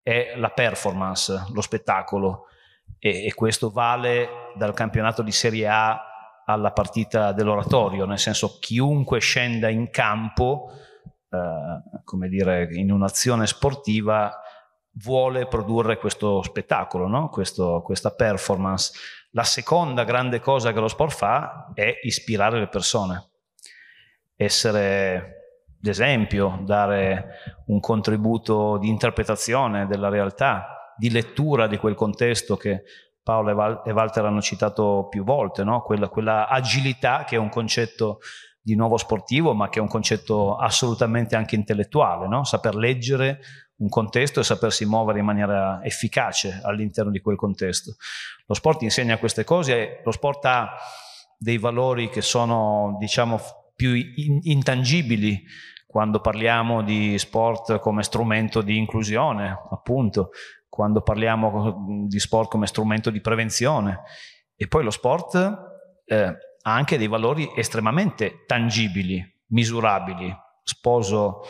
G: è la performance, lo spettacolo, e, e questo vale dal campionato di Serie A alla partita dell'oratorio, nel senso chiunque scenda in campo, eh, come dire, in un'azione sportiva, vuole produrre questo spettacolo, no? questo, questa performance. La seconda grande cosa che lo sport fa è ispirare le persone, essere d'esempio, dare un contributo di interpretazione della realtà, di lettura di quel contesto che Paolo e, Val- e Walter hanno citato più volte, no? quella, quella agilità che è un concetto di nuovo sportivo, ma che è un concetto assolutamente anche intellettuale, no? saper leggere un contesto e sapersi muovere in maniera efficace all'interno di quel contesto. Lo sport insegna queste cose lo sport ha dei valori che sono, diciamo, più in- intangibili quando parliamo di sport come strumento di inclusione, appunto, quando parliamo di sport come strumento di prevenzione. E poi lo sport eh, ha anche dei valori estremamente tangibili, misurabili. Sposo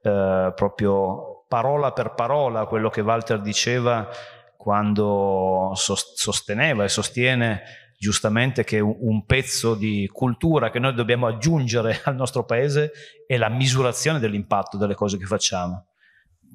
G: eh, proprio parola per parola quello che Walter diceva quando sosteneva e sostiene giustamente che un pezzo di cultura che noi dobbiamo aggiungere [laughs] al nostro paese è la misurazione dell'impatto delle cose che facciamo.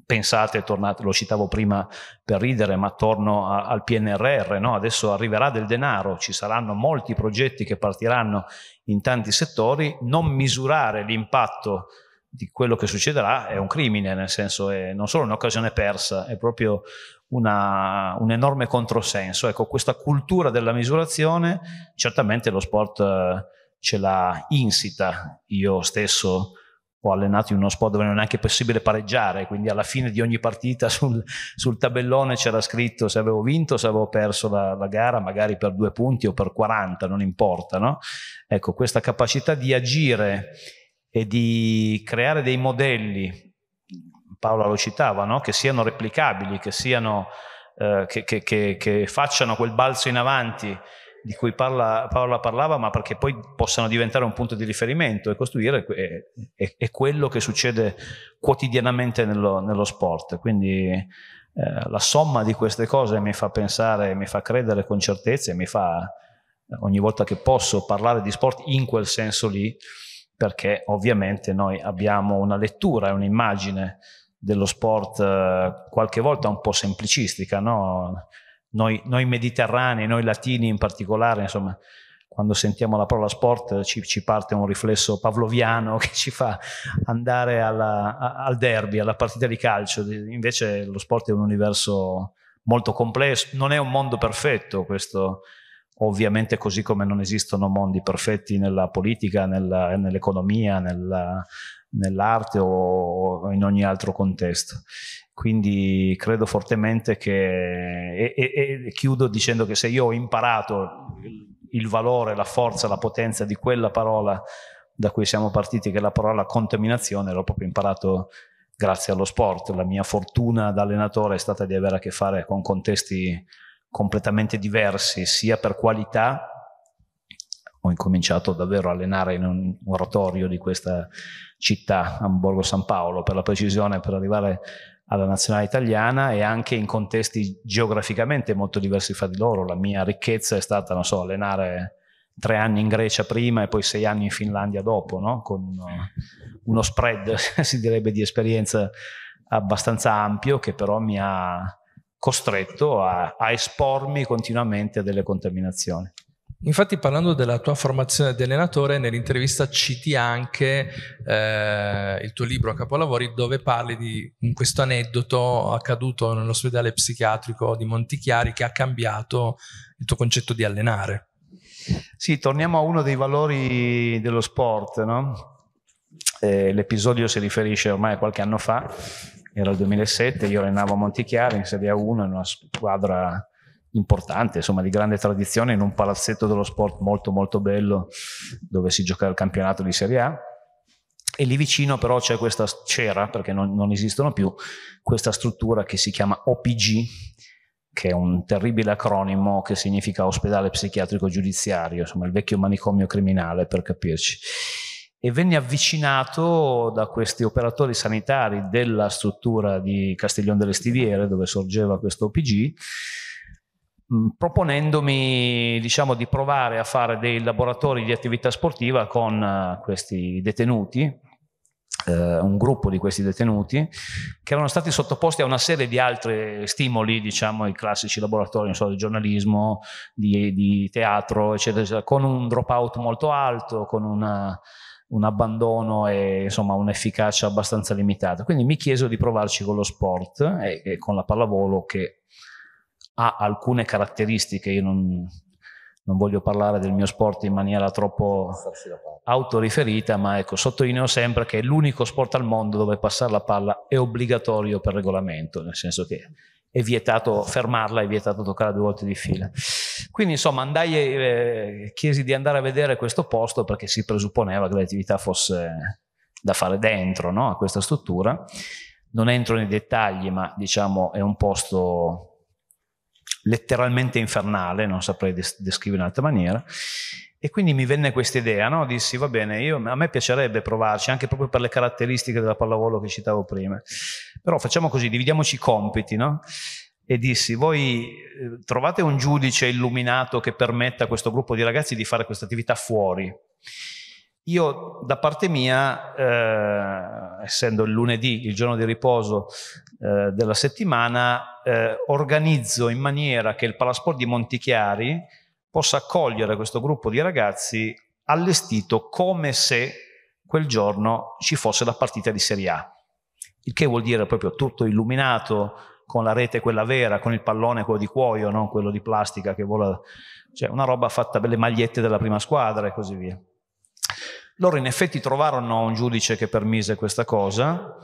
G: Pensate, tornate, lo citavo prima per ridere, ma torno a, al PNRR, no? adesso arriverà del denaro, ci saranno molti progetti che partiranno in tanti settori, non misurare l'impatto di quello che succederà è un crimine, nel senso è non solo un'occasione persa, è proprio una, un enorme controsenso. Ecco, questa cultura della misurazione, certamente lo sport eh, ce l'ha insita. Io stesso ho allenato in uno sport dove non è neanche possibile pareggiare, quindi alla fine di ogni partita [laughs] sul, sul tabellone c'era scritto se avevo vinto se avevo perso la, la, gara, magari per due punti o per 40, non importa. No? Ecco, questa capacità di agire e di creare dei modelli Paola lo citava, no? che siano replicabili, che, siano, eh, che, che, che, facciano quel balzo in avanti di cui parla, Paola parlava, ma perché poi possano diventare un punto di riferimento e costruire è, è, è quello che succede quotidianamente nello, nello sport. Quindi eh, la somma di queste cose mi fa pensare, mi fa credere con certezza e mi fa ogni volta che posso parlare di sport in quel senso lì, perché ovviamente noi abbiamo una lettura e un'immagine dello sport eh, qualche volta un po' semplicistica, no? Noi, noi, mediterranei, noi latini in particolare, insomma, quando sentiamo la parola sport ci, ci parte un riflesso pavloviano [laughs] che ci fa andare alla, al derby, alla partita di calcio, invece lo sport è un universo molto complesso, non è un mondo perfetto questo, ovviamente così come non esistono mondi perfetti nella politica, nella, nell'economia, nella, nell'arte o in ogni altro contesto. Quindi credo fortemente che, e, e, e chiudo dicendo che se io ho imparato il valore, la forza, la potenza di quella parola da cui siamo partiti, che è la parola contaminazione, l'ho proprio imparato grazie allo sport. La mia fortuna da allenatore è stata di avere a che fare con contesti completamente diversi, sia per qualità ho incominciato davvero a allenare in un oratorio di questa città, Hamburgo San Paolo, per la precisione, per arrivare alla nazionale italiana e anche in contesti geograficamente molto diversi fra di loro. La mia ricchezza è stata, non so, allenare tre anni in Grecia prima e poi sei anni in Finlandia dopo, no? con uno, uno spread, [laughs] si direbbe, di esperienza abbastanza ampio che però mi ha costretto a, a espormi continuamente a delle contaminazioni.
A: Infatti parlando della tua formazione di allenatore, nell'intervista citi anche eh, il tuo libro capolavori dove parli di questo aneddoto accaduto nell'ospedale psichiatrico di Montichiari che ha cambiato il tuo concetto di allenare.
G: Sì, torniamo a uno dei valori dello sport, no? eh, l'episodio si riferisce ormai a qualche anno fa, era il 2007, io allenavo a Montichiari in Serie 1 in una squadra importante, insomma di grande tradizione, in un palazzetto dello sport molto molto bello dove si gioca il campionato di Serie A. E lì vicino però c'è questa, c'era, perché non, non esistono più, questa struttura che si chiama OPG, che è un terribile acronimo che significa ospedale psichiatrico giudiziario, insomma il vecchio manicomio criminale per capirci. E venne avvicinato da questi operatori sanitari della struttura di Castiglione delle Stiviere, dove sorgeva questo OPG, proponendomi diciamo, di provare a fare dei laboratori di attività sportiva con uh, questi detenuti, uh, un gruppo di questi detenuti, che erano stati sottoposti a una serie di altri stimoli, diciamo i classici laboratori so, di giornalismo, di, di teatro, eccetera, eccetera, con un dropout molto alto, con una un abbandono e insomma un'efficacia abbastanza limitata. Quindi mi chieso di provarci con lo sport e, e con la pallavolo che ha alcune caratteristiche, io non, non voglio parlare del mio sport in maniera troppo autoriferita, ma ecco, sottolineo sempre che è l'unico sport al mondo dove passare la palla è obbligatorio per regolamento, nel senso che è vietato fermarla, è vietato toccare due volte di fila. Quindi insomma andai eh, chiesi di andare a vedere questo posto perché si presupponeva che l'attività fosse da fare dentro no, a questa struttura. Non entro nei dettagli, ma diciamo è un posto letteralmente infernale, non saprei des- descrivere in un'altra maniera. E quindi mi venne questa idea, no? dissi va bene, io, a me piacerebbe provarci, anche proprio per le caratteristiche della pallavolo che citavo prima, però facciamo così, dividiamoci i compiti, no? e dissi voi eh, trovate un giudice illuminato che permetta a questo gruppo di ragazzi di fare questa attività fuori. Io da parte mia, eh, essendo il lunedì, il giorno di riposo eh, della settimana, eh, organizzo in maniera che il Palasport di Montichiari possa accogliere questo gruppo di ragazzi allestito come se quel giorno ci fosse la partita di Serie A. Il che vuol dire proprio tutto illuminato, con la rete quella vera, con il pallone quello di cuoio, non quello di plastica che vola, cioè una roba fatta per le magliette della prima squadra e così via. Loro in effetti trovarono un giudice che permise questa cosa.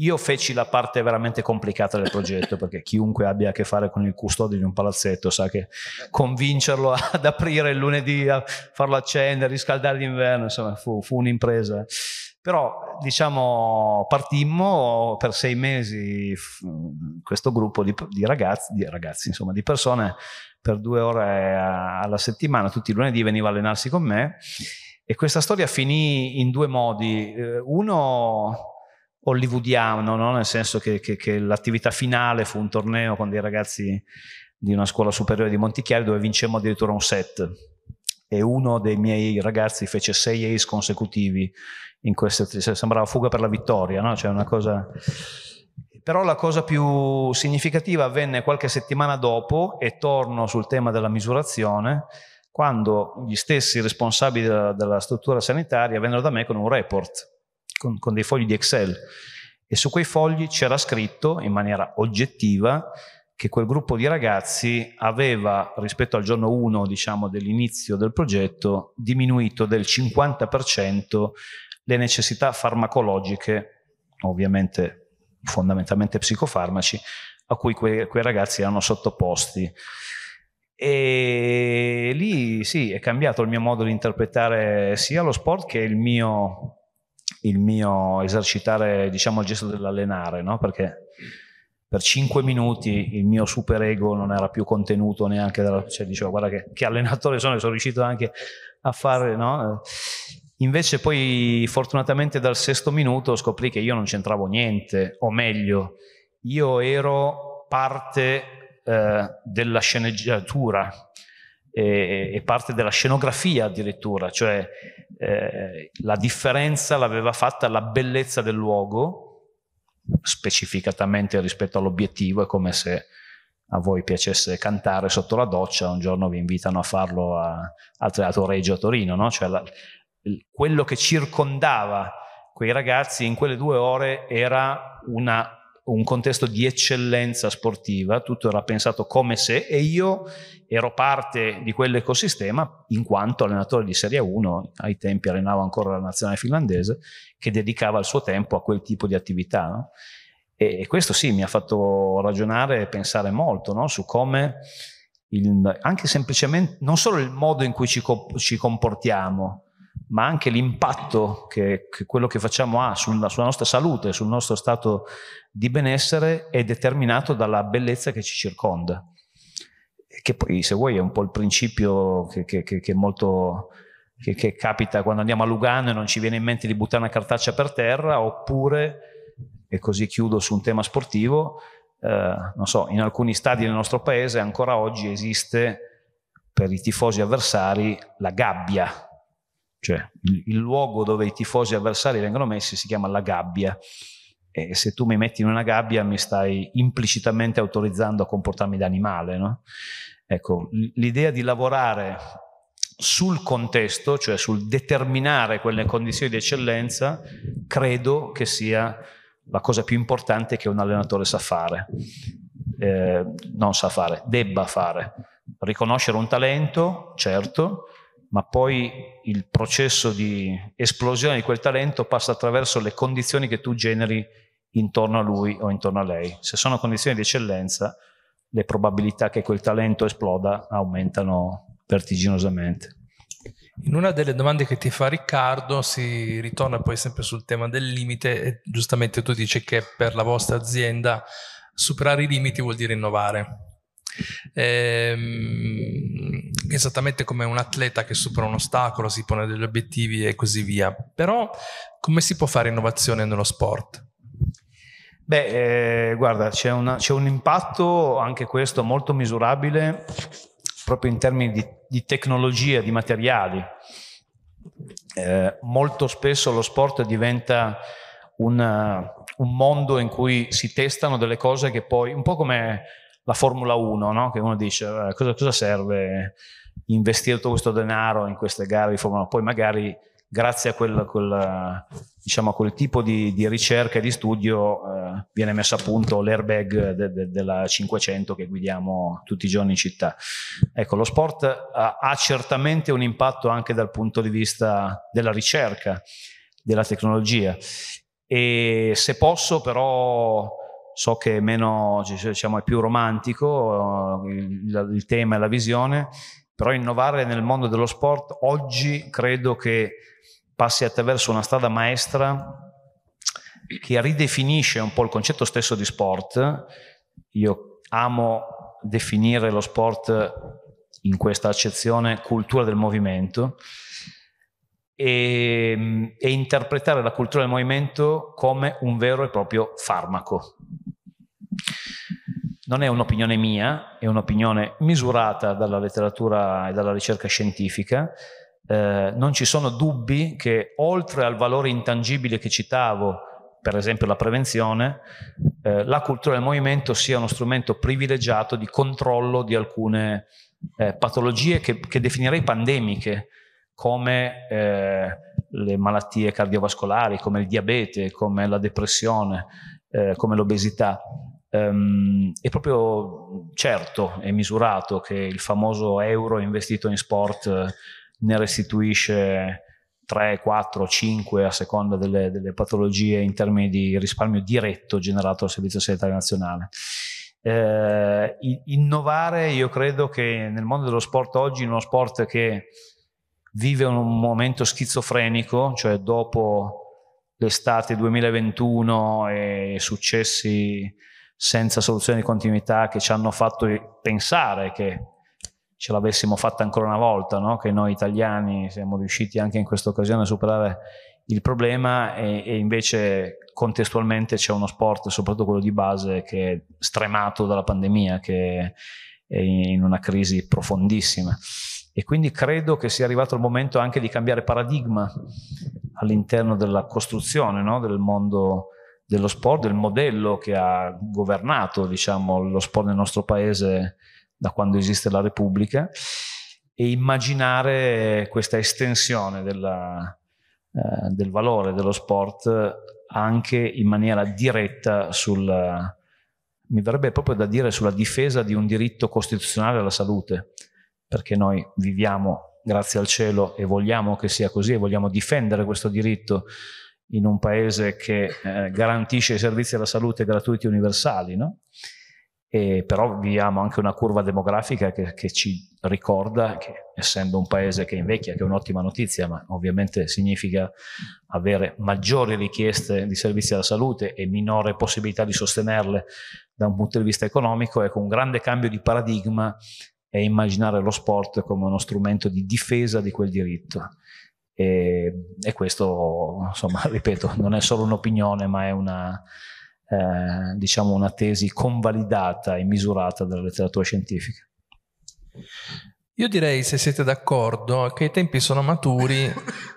G: Io feci la parte veramente complicata del progetto [laughs] perché chiunque abbia a che fare con il custode di un palazzetto sa che convincerlo ad aprire il lunedì, a farlo accendere, riscaldare d'inverno, insomma fu, fu un'impresa. Però diciamo partimmo per sei mesi questo gruppo di, di, ragazzi, di ragazzi, insomma, di persone per due ore alla settimana, tutti i lunedì veniva a allenarsi con me e questa storia finì in due modi. Eh, uno hollywoodiano, no? nel senso che, che, che l'attività finale fu un torneo con dei ragazzi di una scuola superiore di Montichiari dove vincemmo addirittura un set e uno dei miei ragazzi fece sei ace consecutivi in queste, sembrava fuga per la vittoria, no? cioè una cosa... Però la cosa più significativa avvenne qualche settimana dopo, e torno sul tema della misurazione, quando gli stessi responsabili della, della struttura sanitaria vennero da me con un report, con, con dei fogli di Excel, e su quei fogli c'era scritto in maniera oggettiva che quel gruppo di ragazzi aveva, rispetto al giorno 1 diciamo, dell'inizio del progetto, diminuito del 50% le necessità farmacologiche, ovviamente fondamentalmente psicofarmaci, a cui quei, quei ragazzi erano sottoposti. E lì sì, è cambiato il mio modo di interpretare sia lo sport che il mio, il mio esercitare, diciamo, il gesto dell'allenare, no? Perché per cinque minuti il mio superego non era più contenuto neanche dalla, cioè dicevo guarda che, che allenatore sono, sono riuscito anche a fare, no? Invece poi fortunatamente dal sesto minuto scoprì che io non c'entravo niente, o meglio, io ero parte eh, della sceneggiatura e, e, parte della scenografia addirittura, cioè eh, la differenza l'aveva fatta la bellezza del luogo, specificatamente rispetto all'obiettivo, è come se a voi piacesse cantare sotto la doccia, un giorno vi invitano a farlo a, al Teatro Reggio a Torino, no? cioè la, quello che circondava quei ragazzi in quelle due ore era una, un contesto di eccellenza sportiva, tutto era pensato come se e io ero parte di quell'ecosistema in quanto allenatore di Serie 1, ai tempi allenavo ancora la nazionale finlandese, che dedicava il suo tempo a quel tipo di attività. No? E questo sì mi ha fatto ragionare e pensare molto no? su come il, anche semplicemente non solo il modo in cui ci, ci comportiamo, ma anche l'impatto che, che quello che facciamo ha sulla, sulla, nostra salute, sul nostro stato di benessere è determinato dalla bellezza che ci circonda. Che poi, se vuoi, è un po' il principio che, che, molto, capita quando andiamo a Lugano e non ci viene in mente di buttare una cartaccia per terra, oppure, e così chiudo su un tema sportivo, eh, non so, in alcuni stadi del nostro paese ancora oggi esiste per i tifosi avversari la gabbia, cioè il, luogo dove i tifosi avversari vengono messi si chiama la gabbia e se tu mi metti in una gabbia mi stai implicitamente autorizzando a comportarmi da animale. No? Ecco, l'idea di lavorare sul contesto, cioè sul determinare quelle condizioni di eccellenza, credo che sia la cosa più importante che un allenatore sa fare. Eh, non sa fare, debba fare. Riconoscere un talento, certo, ma poi il processo di esplosione di quel talento passa attraverso le condizioni che tu generi intorno a lui o intorno a lei. Se sono condizioni di eccellenza, le probabilità che quel talento esploda aumentano vertiginosamente.
A: In una delle domande che ti fa Riccardo si ritorna poi sempre sul tema del limite e giustamente tu dici che per la vostra azienda superare i limiti vuol dire innovare. Ehm, esattamente come un atleta che supera un ostacolo, si pone degli obiettivi e così via. Però come si può fare innovazione nello sport?
G: Beh, eh, guarda, c'è, una, c'è, un impatto, anche questo molto misurabile, proprio in termini di, di tecnologia, di materiali. Eh, molto spesso lo sport diventa una, un mondo in cui si testano delle cose che poi, un po' come la Formula 1, no? che uno dice eh, cosa, cosa, serve investire tutto questo denaro in queste gare di Formula 1, poi magari grazie a quel, quel, diciamo, quel tipo di, di, ricerca e di studio eh, viene messo a punto l'airbag de, de, della 500 che guidiamo tutti i giorni in città. Ecco, lo sport ha, ha certamente un impatto anche dal punto di vista della ricerca, della tecnologia e se posso però so che è meno, diciamo, è più romantico uh, il, il, tema e la visione, però innovare nel mondo dello sport oggi credo che passi attraverso una strada maestra che ridefinisce un po' il concetto stesso di sport. Io amo definire lo sport in questa accezione cultura del movimento e, e interpretare la cultura del movimento come un vero e proprio farmaco non è un'opinione mia, è un'opinione misurata dalla letteratura e dalla ricerca scientifica. Eh, non ci sono dubbi che oltre al valore intangibile che citavo, per esempio la prevenzione, eh, la cultura del movimento sia uno strumento privilegiato di controllo di alcune eh, patologie che, che, definirei pandemiche, come eh, le malattie cardiovascolari, come il diabete, come la depressione, eh, come l'obesità. Um, è proprio certo e misurato che il famoso euro investito in sport eh, ne restituisce 3, 4, 5 a seconda delle, delle, patologie in termini di risparmio diretto generato dal Servizio Sanitario Nazionale. Eh, innovare, io credo che nel mondo dello sport oggi, in uno sport che vive un momento schizofrenico, cioè dopo l'estate 2021 e successi senza soluzione di continuità che ci hanno fatto pensare che ce l'avessimo fatta ancora una volta, no? che noi italiani siamo riusciti anche in questa occasione a superare il problema e, e, invece contestualmente c'è uno sport, soprattutto quello di base, che è stremato dalla pandemia, che è in una crisi profondissima. E quindi credo che sia arrivato il momento anche di cambiare paradigma all'interno della costruzione no? del mondo dello sport, del modello che ha governato diciamo, lo sport nel nostro paese da quando esiste la Repubblica e immaginare questa estensione della, eh, del valore dello sport anche in maniera diretta sul, mi verrebbe proprio da dire, sulla difesa di un diritto costituzionale alla salute, perché noi viviamo, grazie al cielo, e vogliamo che sia così, e vogliamo difendere questo diritto in un paese che eh, garantisce i servizi della salute gratuiti e universali, no? E però viviamo anche una curva demografica che, che, ci ricorda che essendo un paese che invecchia, che è un'ottima notizia, ma ovviamente significa avere maggiori richieste di servizi della salute e minore possibilità di sostenerle da un punto di vista economico, ecco un grande cambio di paradigma è immaginare lo sport come uno strumento di difesa di quel diritto. E, e questo, insomma, [laughs] ripeto, non è solo un'opinione, ma è una, eh, diciamo una tesi convalidata e misurata dalla letteratura scientifica.
A: Io direi, se siete d'accordo, che i tempi sono maturi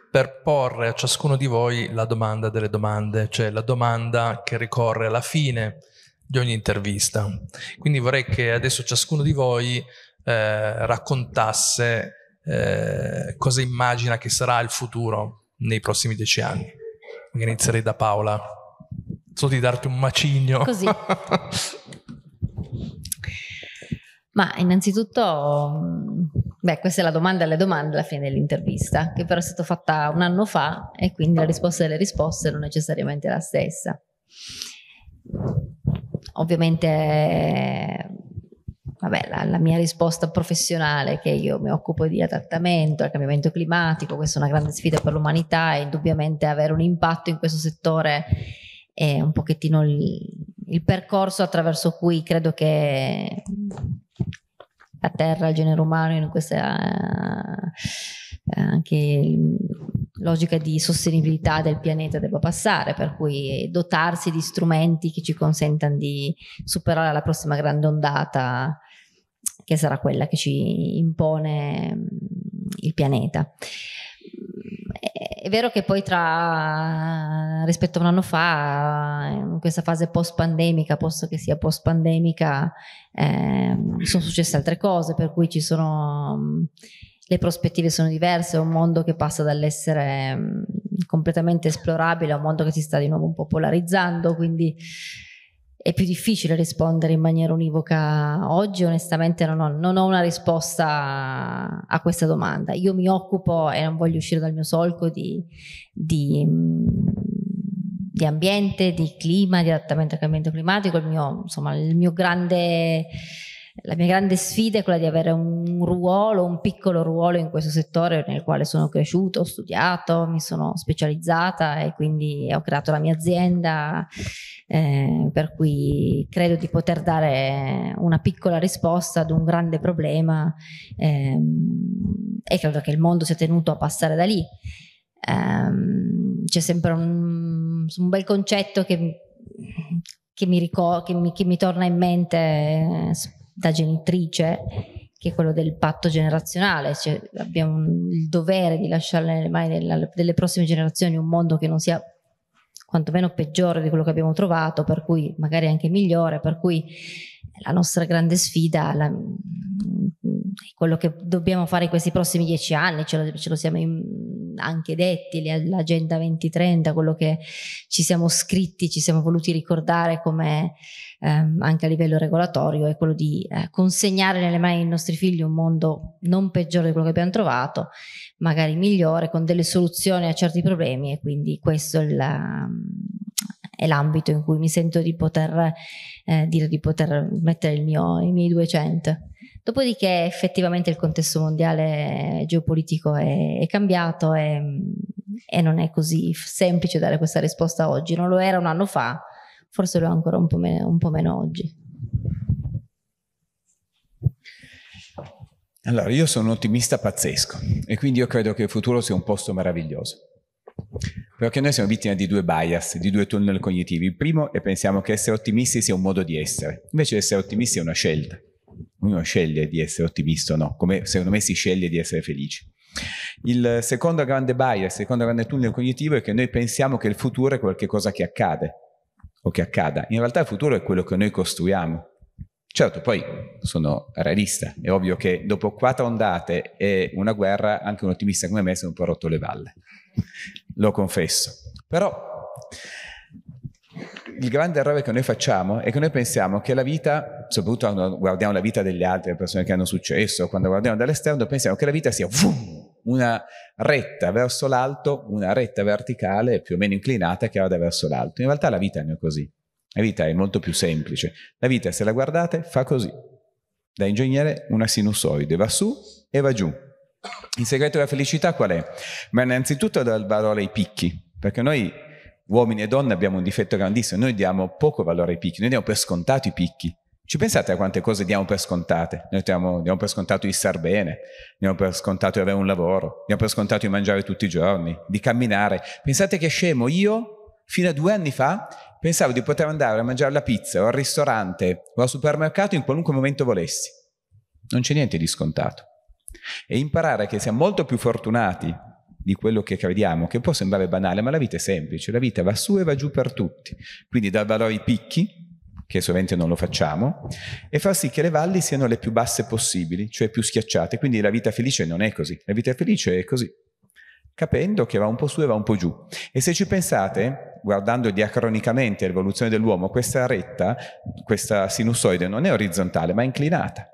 A: per porre a ciascuno di voi la domanda delle domande, cioè la domanda che ricorre alla fine di ogni intervista. Quindi vorrei che adesso ciascuno di voi eh, raccontasse eh, cosa immagina che sarà il futuro nei prossimi dieci anni. Inizierei da Paola. So di darti un macigno.
E: Così. [laughs] Ma innanzitutto, beh, questa è la domanda alle domande alla fine dell'intervista, che però è stata fatta un anno fa e quindi la risposta delle risposte non necessariamente è la stessa. Ovviamente, vabbè, la, la mia risposta professionale che io mi occupo di adattamento al cambiamento climatico, questa è una grande sfida per l'umanità e indubbiamente avere un impatto in questo settore è un pochettino il, il percorso attraverso cui credo che la Terra, il genere umano, in questa eh, anche logica di sostenibilità del pianeta debba passare, per cui dotarsi di strumenti che ci consentano di superare la prossima grande ondata che sarà quella che ci impone mm, il pianeta. È vero che poi tra rispetto a un anno fa, in questa fase post-pandemica, posto che sia post-pandemica, eh, sono successe altre cose, per cui ci sono le prospettive sono diverse, è un mondo che passa dall'essere completamente esplorabile a un mondo che si sta di nuovo un po' polarizzando, quindi è più difficile rispondere in maniera univoca oggi, onestamente non ho, non ho, una risposta a questa domanda. Io mi occupo e non voglio uscire dal mio solco di, di, di ambiente, di clima, di adattamento al cambiamento climatico, il mio, insomma, il mio grande la mia grande sfida è quella di avere un ruolo, un piccolo ruolo in questo settore nel quale sono cresciuto, ho studiato, mi sono specializzata e quindi ho creato la mia azienda, eh, per cui credo di poter dare una piccola risposta ad un grande problema ehm, e credo che il mondo sia tenuto a passare da lì. Um, c'è sempre un, un bel concetto che, che, mi ricor- che, mi, che mi torna in mente eh, da genitrice che è quello del patto generazionale, cioè abbiamo il dovere di lasciare nelle mani delle prossime generazioni un mondo che non sia quantomeno peggiore di quello che abbiamo trovato, per cui magari anche migliore, per cui la nostra grande sfida, la, quello che dobbiamo fare in questi prossimi dieci anni, ce lo, ce lo siamo anche detti, l'agenda 2030, quello che ci siamo scritti, ci siamo voluti ricordare come ehm, anche a livello regolatorio, è quello di eh, consegnare nelle mani dei nostri figli un mondo non peggiore di quello che abbiamo trovato, magari migliore, con delle soluzioni a certi problemi e quindi questo è, il, è l'ambito in cui mi sento di poter eh, dire di poter mettere il mio, i miei 200. Dopodiché effettivamente il contesto mondiale geopolitico è, è cambiato e, e, non è così semplice dare questa risposta oggi, non lo era un anno fa, forse lo è ancora un po' meno, un po meno oggi.
F: Allora, io sono un ottimista pazzesco e quindi io credo che il futuro sia un posto meraviglioso. Perché noi siamo vittime di due bias, di due tunnel cognitivi. Il primo è pensiamo che essere ottimisti sia un modo di essere, invece essere ottimisti è una scelta. Uno sceglie di essere ottimista o no, come secondo me si sceglie di essere felici. Il secondo grande bias, il secondo grande tunnel cognitivo è che noi pensiamo che il futuro è qualcosa che accade o che accada. In realtà il futuro è quello che noi costruiamo. Certo, poi sono realista, è ovvio che dopo quattro ondate e una guerra, anche un ottimista come me si è un po' rotto le valle, [laughs] lo confesso. Però il grande errore che noi facciamo è che noi pensiamo che la vita, soprattutto quando guardiamo la vita delle altre persone che hanno successo, quando guardiamo dall'esterno, pensiamo che la vita sia una retta verso l'alto, una retta verticale più o meno inclinata che vada verso l'alto. In realtà la vita non è così. La vita è molto più semplice. La vita, se la guardate, fa così. Da ingegnere una sinusoide, va su e va giù. Il segreto della felicità qual è? Ma innanzitutto dal valore ai picchi, perché noi uomini e donne abbiamo un difetto grandissimo, noi diamo poco valore ai picchi, noi diamo per scontato i picchi. Ci pensate a quante cose diamo per scontate? Noi diamo, diamo, per scontato di star bene, diamo per scontato di avere un lavoro, diamo per scontato di mangiare tutti i giorni, di camminare. Pensate che scemo, io fino a due anni fa pensavo di poter andare a mangiare la pizza o al ristorante o al supermercato in qualunque momento volessi. Non c'è niente di scontato. E imparare che siamo molto più fortunati di quello che crediamo, che può sembrare banale, ma la vita è semplice, la vita va su e va giù per tutti. Quindi dal valore ai picchi, che sovente non lo facciamo, e far sì che le valli siano le più basse possibili, cioè più schiacciate. Quindi la vita felice non è così, la vita felice è così, capendo che va un po' su e va un po' giù. E se ci pensate, guardando diacronicamente l'evoluzione dell'uomo, questa retta, questa sinusoide non è orizzontale, ma è inclinata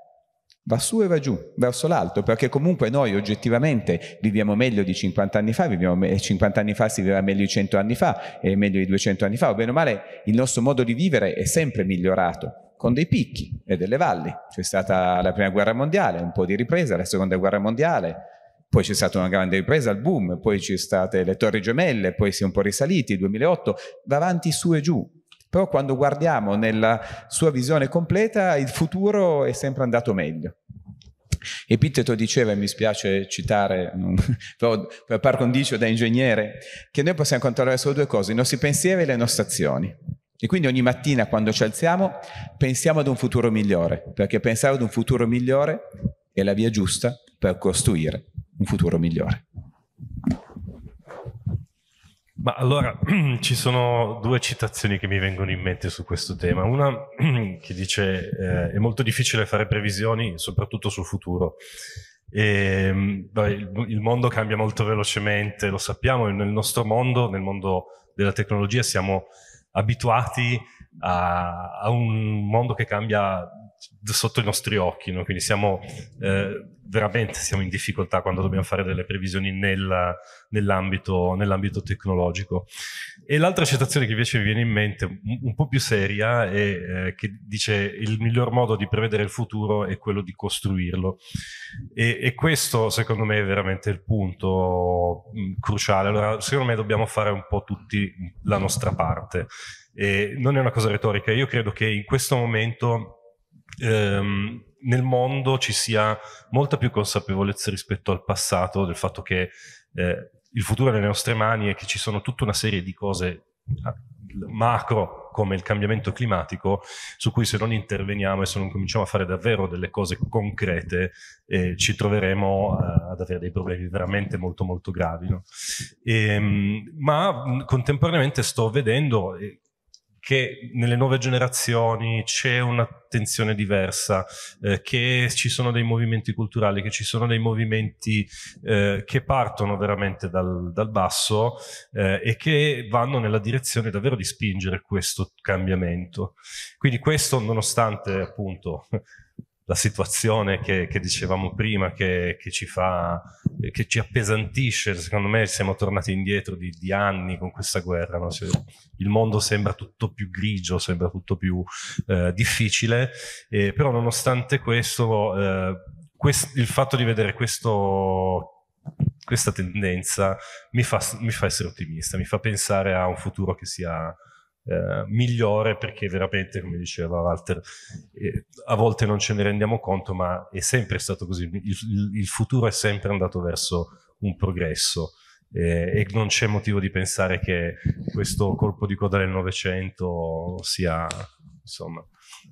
F: va su e va giù, verso l'alto, perché comunque noi oggettivamente viviamo meglio di 50 anni fa, viviamo me- 50 anni fa si viveva meglio di 100 anni fa e meglio di 200 anni fa, o bene o male il nostro modo di vivere è sempre migliorato, con dei picchi e delle valli. C'è stata la prima guerra mondiale, un po' di ripresa, la seconda guerra mondiale, poi c'è stata una grande ripresa, il boom, poi ci sono state le torri gemelle, poi si è un po' risaliti, il 2008, va avanti su e giù. Però quando guardiamo nella sua visione completa, il futuro è sempre andato meglio. Epiteto diceva, e mi spiace citare, [laughs] però per par condicio da ingegnere, che noi possiamo controllare solo due cose, i nostri pensieri e le nostre azioni. E quindi ogni mattina quando ci alziamo pensiamo ad un futuro migliore, perché pensare ad un futuro migliore è la via giusta per costruire un futuro migliore.
B: Ma allora [clears throat] ci sono due citazioni che mi vengono in mente su questo tema. Una [clears throat] che dice eh, è molto difficile fare previsioni, soprattutto sul futuro. E, beh, il, il, mondo cambia molto velocemente, lo sappiamo, nel nostro mondo, nel mondo della tecnologia, siamo abituati a, a un mondo che cambia sotto i nostri occhi, no? quindi siamo eh, veramente siamo in difficoltà quando dobbiamo fare delle previsioni nel, nell'ambito, nell'ambito, tecnologico. E l'altra citazione che invece mi viene in mente, un, un po' più seria, è eh, che dice il miglior modo di prevedere il futuro è quello di costruirlo. E, e questo secondo me è veramente il punto mh, cruciale. Allora, secondo me dobbiamo fare un po' tutti la nostra parte. E non è una cosa retorica, io credo che in questo momento ehm, nel mondo ci sia molta più consapevolezza rispetto al passato del fatto che eh, il futuro è nelle nostre mani e che ci sono tutta una serie di cose ah, macro come il cambiamento climatico su cui se non interveniamo e se non cominciamo a fare davvero delle cose concrete eh, ci troveremo uh, ad avere dei problemi veramente molto molto gravi no? e, ehm, ma contemporaneamente sto vedendo eh, che nelle nuove generazioni c'è un'attenzione diversa, eh, che ci sono dei movimenti culturali, che ci sono dei movimenti eh, che partono veramente dal, dal basso eh, e che vanno nella direzione davvero di spingere questo cambiamento. Quindi questo nonostante appunto la situazione che, che dicevamo prima, che, che, ci fa, che ci appesantisce. Secondo me siamo tornati indietro di, di anni con questa guerra. No? Cioè, il mondo sembra tutto più grigio, sembra tutto più eh, difficile, eh, però nonostante questo, eh, quest, il fatto di vedere questo, questa tendenza mi fa, mi fa essere ottimista, mi fa pensare a un futuro che sia eh, migliore perché veramente, come diceva Walter, eh, a volte non ce ne rendiamo conto, ma è sempre stato così. Il, il, futuro è sempre andato verso un progresso. Eh, e non c'è motivo di pensare che questo colpo di coda del Novecento sia insomma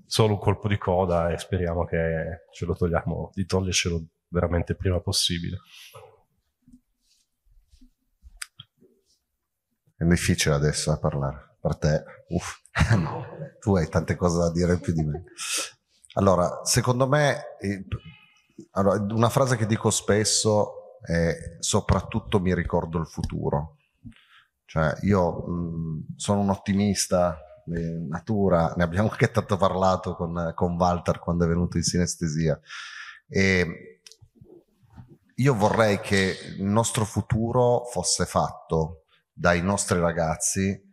B: solo un colpo di coda e speriamo che ce lo togliamo di togliercelo veramente prima possibile.
C: È difficile adesso a parlare per te, uff, [laughs] tu hai tante cose da dire più di me. Allora, secondo me, una frase che dico spesso è soprattutto mi ricordo il futuro. Cioè, io mh, sono un ottimista di natura, ne abbiamo anche tanto parlato con, con Walter quando è venuto in sinestesia. E io vorrei che il nostro futuro fosse fatto dai nostri ragazzi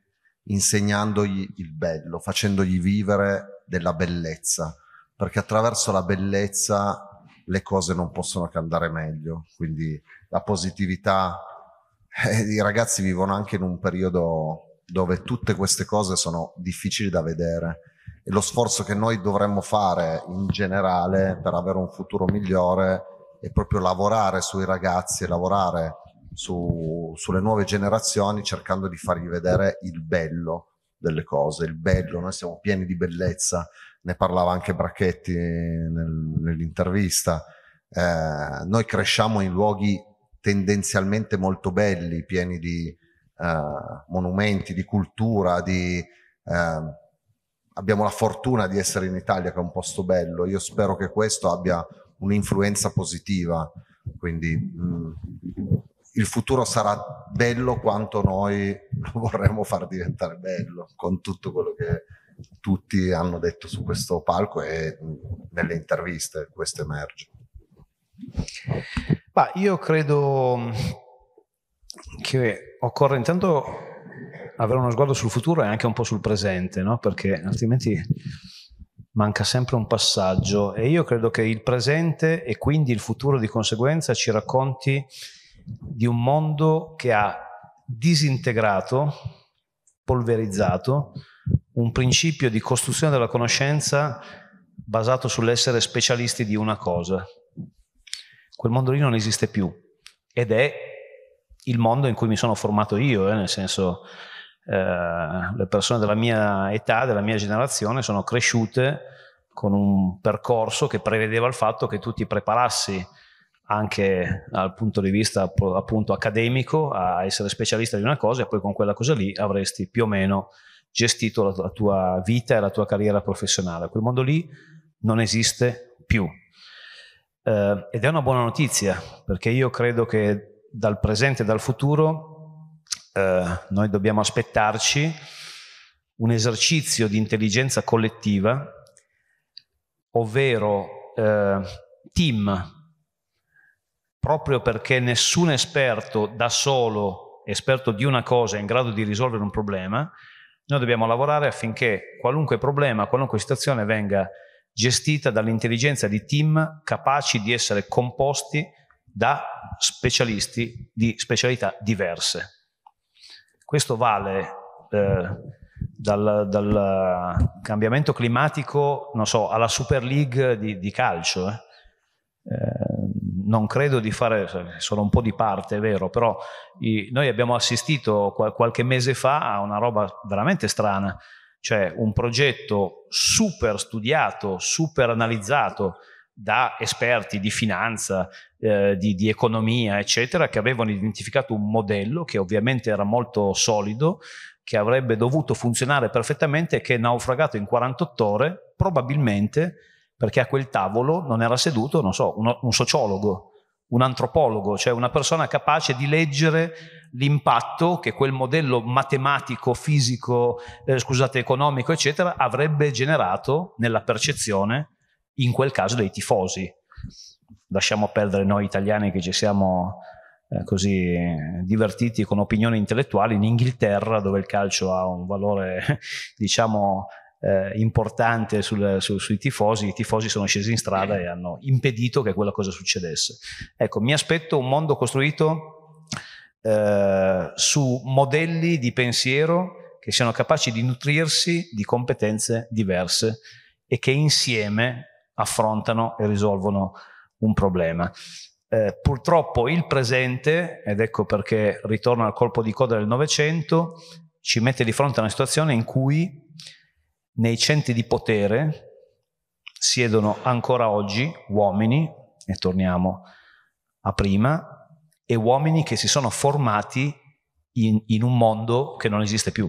C: insegnandogli il bello, facendogli vivere della bellezza, perché attraverso la bellezza le cose non possono che andare meglio, quindi la positività, eh, i ragazzi vivono anche in un periodo dove tutte queste cose sono difficili da vedere e lo sforzo che noi dovremmo fare in generale per avere un futuro migliore è proprio lavorare sui ragazzi lavorare su, sulle nuove generazioni cercando di fargli vedere il bello delle cose, il bello, noi siamo pieni di bellezza, ne parlava anche Bracchetti nel, nell'intervista, eh, noi cresciamo in luoghi tendenzialmente molto belli, pieni di eh, monumenti, di cultura, di, eh, abbiamo la fortuna di essere in Italia, che è un posto bello. Io spero che questo abbia un'influenza positiva, quindi mh, il futuro sarà bello quanto noi [laughs] lo vorremmo far diventare bello, con tutto quello che tutti hanno detto su questo palco e nelle interviste questo emerge.
G: Ma io credo che occorre intanto avere uno sguardo sul futuro e anche un po' sul presente, no? perché altrimenti manca sempre un passaggio e io credo che il presente e quindi il futuro di conseguenza ci racconti di un mondo che ha disintegrato, polverizzato, un principio di costruzione della conoscenza basato sull'essere specialisti di una cosa. Quel mondo lì non esiste più ed è il mondo in cui mi sono formato io, eh, nel senso eh, le persone della mia età, della mia generazione sono cresciute con un percorso che prevedeva il fatto che tu ti preparassi anche dal punto di vista appunto accademico a essere specialista di una cosa e poi con quella cosa lì avresti più o meno gestito la, tua vita e la tua carriera professionale. Quel mondo lì non esiste più. Eh, ed è una buona notizia perché io credo che dal presente e dal futuro eh, noi dobbiamo aspettarci un esercizio di intelligenza collettiva, ovvero eh, team proprio perché nessun esperto da solo, esperto di una cosa, è in grado di risolvere un problema, noi dobbiamo lavorare affinché qualunque problema, qualunque situazione venga gestita dall'intelligenza di team capaci di essere composti da specialisti di specialità diverse. Questo vale eh, dal, dal, cambiamento climatico, so, alla Super League di, di calcio. Eh. Eh, non credo di fare, sono un po' di parte, è vero, però i, noi abbiamo assistito qual, qualche mese fa a una roba veramente strana, cioè un progetto super studiato, super analizzato da esperti di finanza, eh, di, di economia, eccetera, che avevano identificato un modello che ovviamente era molto solido, che avrebbe dovuto funzionare perfettamente e che è naufragato in 48 ore, probabilmente perché a quel tavolo non era seduto, non so, uno, un sociologo, un antropologo, cioè una persona capace di leggere l'impatto che quel modello matematico, fisico, eh, scusate, economico, eccetera, avrebbe generato nella percezione, in quel caso, dei tifosi. Lasciamo perdere noi italiani che ci siamo eh, così divertiti con opinioni intellettuali in Inghilterra, dove il calcio ha un valore, [laughs] diciamo, eh, importante sul, su, sui tifosi, i tifosi sono scesi in strada e hanno impedito che quella cosa succedesse. Ecco, mi aspetto un mondo costruito eh, su modelli di pensiero che siano capaci di nutrirsi di competenze diverse e che insieme affrontano e risolvono un problema. Eh, purtroppo il presente, ed ecco perché ritorno al colpo di coda del Novecento, ci mette di fronte a una situazione in cui nei centri di potere siedono ancora oggi uomini, e torniamo a prima, e uomini che si sono formati in, in un mondo che non esiste più,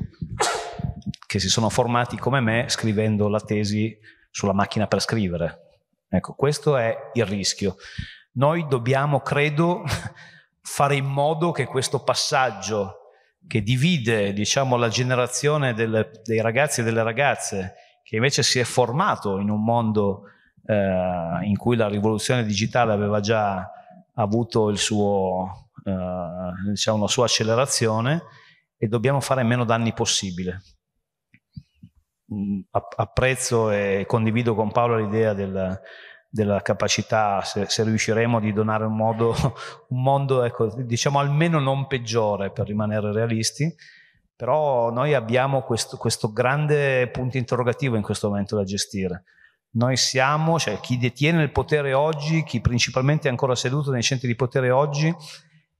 G: che si sono formati come me scrivendo la tesi sulla macchina per scrivere. Ecco, questo è il rischio. Noi dobbiamo, credo, [laughs] fare in modo che questo passaggio che divide diciamo, la generazione del, dei ragazzi e delle ragazze che invece si è formato in un mondo eh, in cui la rivoluzione digitale aveva già avuto suo, eh, diciamo, la sua accelerazione e dobbiamo fare meno danni possibile. Mm, apprezzo e condivido con Paolo l'idea del, della capacità, se, se, riusciremo, di donare un, modo, [laughs] un mondo, ecco, diciamo almeno non peggiore per rimanere realisti, però noi abbiamo questo, questo grande punto interrogativo in questo momento da gestire. Noi siamo, cioè chi detiene il potere oggi, chi principalmente è ancora seduto nei centri di potere oggi,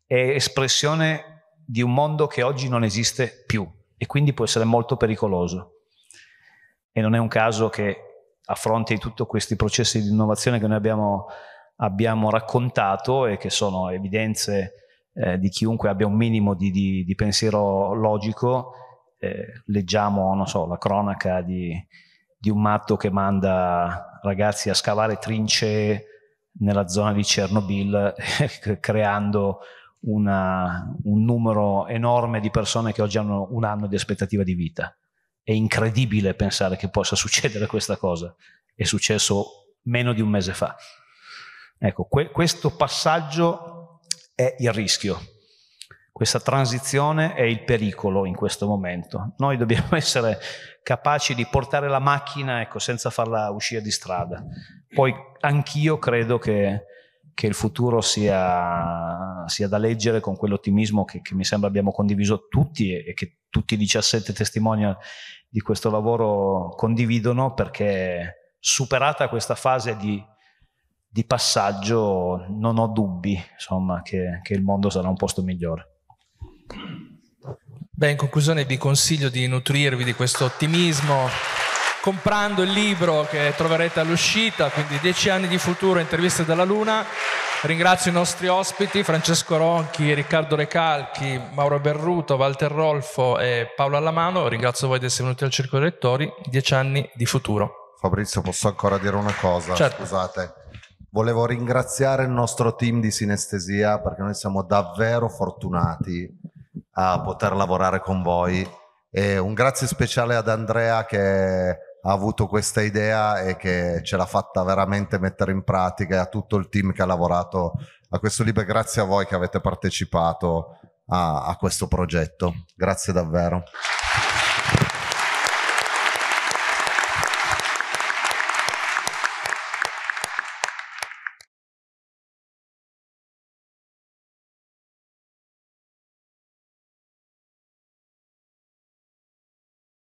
G: è espressione di un mondo che oggi non esiste più e quindi può essere molto pericoloso. E non è un caso che a fronte di tutti questi processi di innovazione che noi abbiamo, abbiamo raccontato e che sono evidenze eh, di chiunque abbia un minimo di, di, di pensiero logico, eh, leggiamo, so, la cronaca di, di un matto che manda ragazzi a scavare trincee nella zona di Chernobyl, [laughs] creando una, un numero enorme di persone che oggi hanno un anno di aspettativa di vita. È incredibile pensare che possa succedere questa cosa. È successo meno di un mese fa. Ecco, que- questo passaggio è il rischio. Questa transizione è il pericolo in questo momento. Noi dobbiamo [laughs] essere capaci di portare la macchina ecco, senza farla uscire di strada. Poi anch'io credo che, che il futuro sia, sia, da leggere con quell'ottimismo che, che, mi sembra abbiamo condiviso tutti e, e che tutti i 17 testimonial di questo lavoro condividono perché superata questa fase di, di passaggio non ho dubbi insomma, che, che il mondo sarà un posto migliore.
A: Beh, in conclusione vi consiglio di nutrirvi di questo ottimismo comprando il libro che troverete all'uscita, quindi Dieci anni di futuro, interviste dalla Luna. Ringrazio i nostri ospiti, Francesco Ronchi, Riccardo Recalchi, Mauro Berruto, Walter Rolfo e Paolo Allamano. Ringrazio voi di essere venuti al Circo dei Lettori. Dieci anni di futuro.
C: Fabrizio, posso ancora dire una cosa?
A: Certo.
C: Scusate. Volevo ringraziare il nostro team di sinestesia perché noi siamo davvero fortunati a poter lavorare con voi. E un grazie speciale ad Andrea che ha avuto questa idea e che ce l'ha fatta veramente mettere in pratica e a tutto il team che ha lavorato a questo libro. Grazie a voi che avete partecipato a, a questo progetto. Grazie davvero.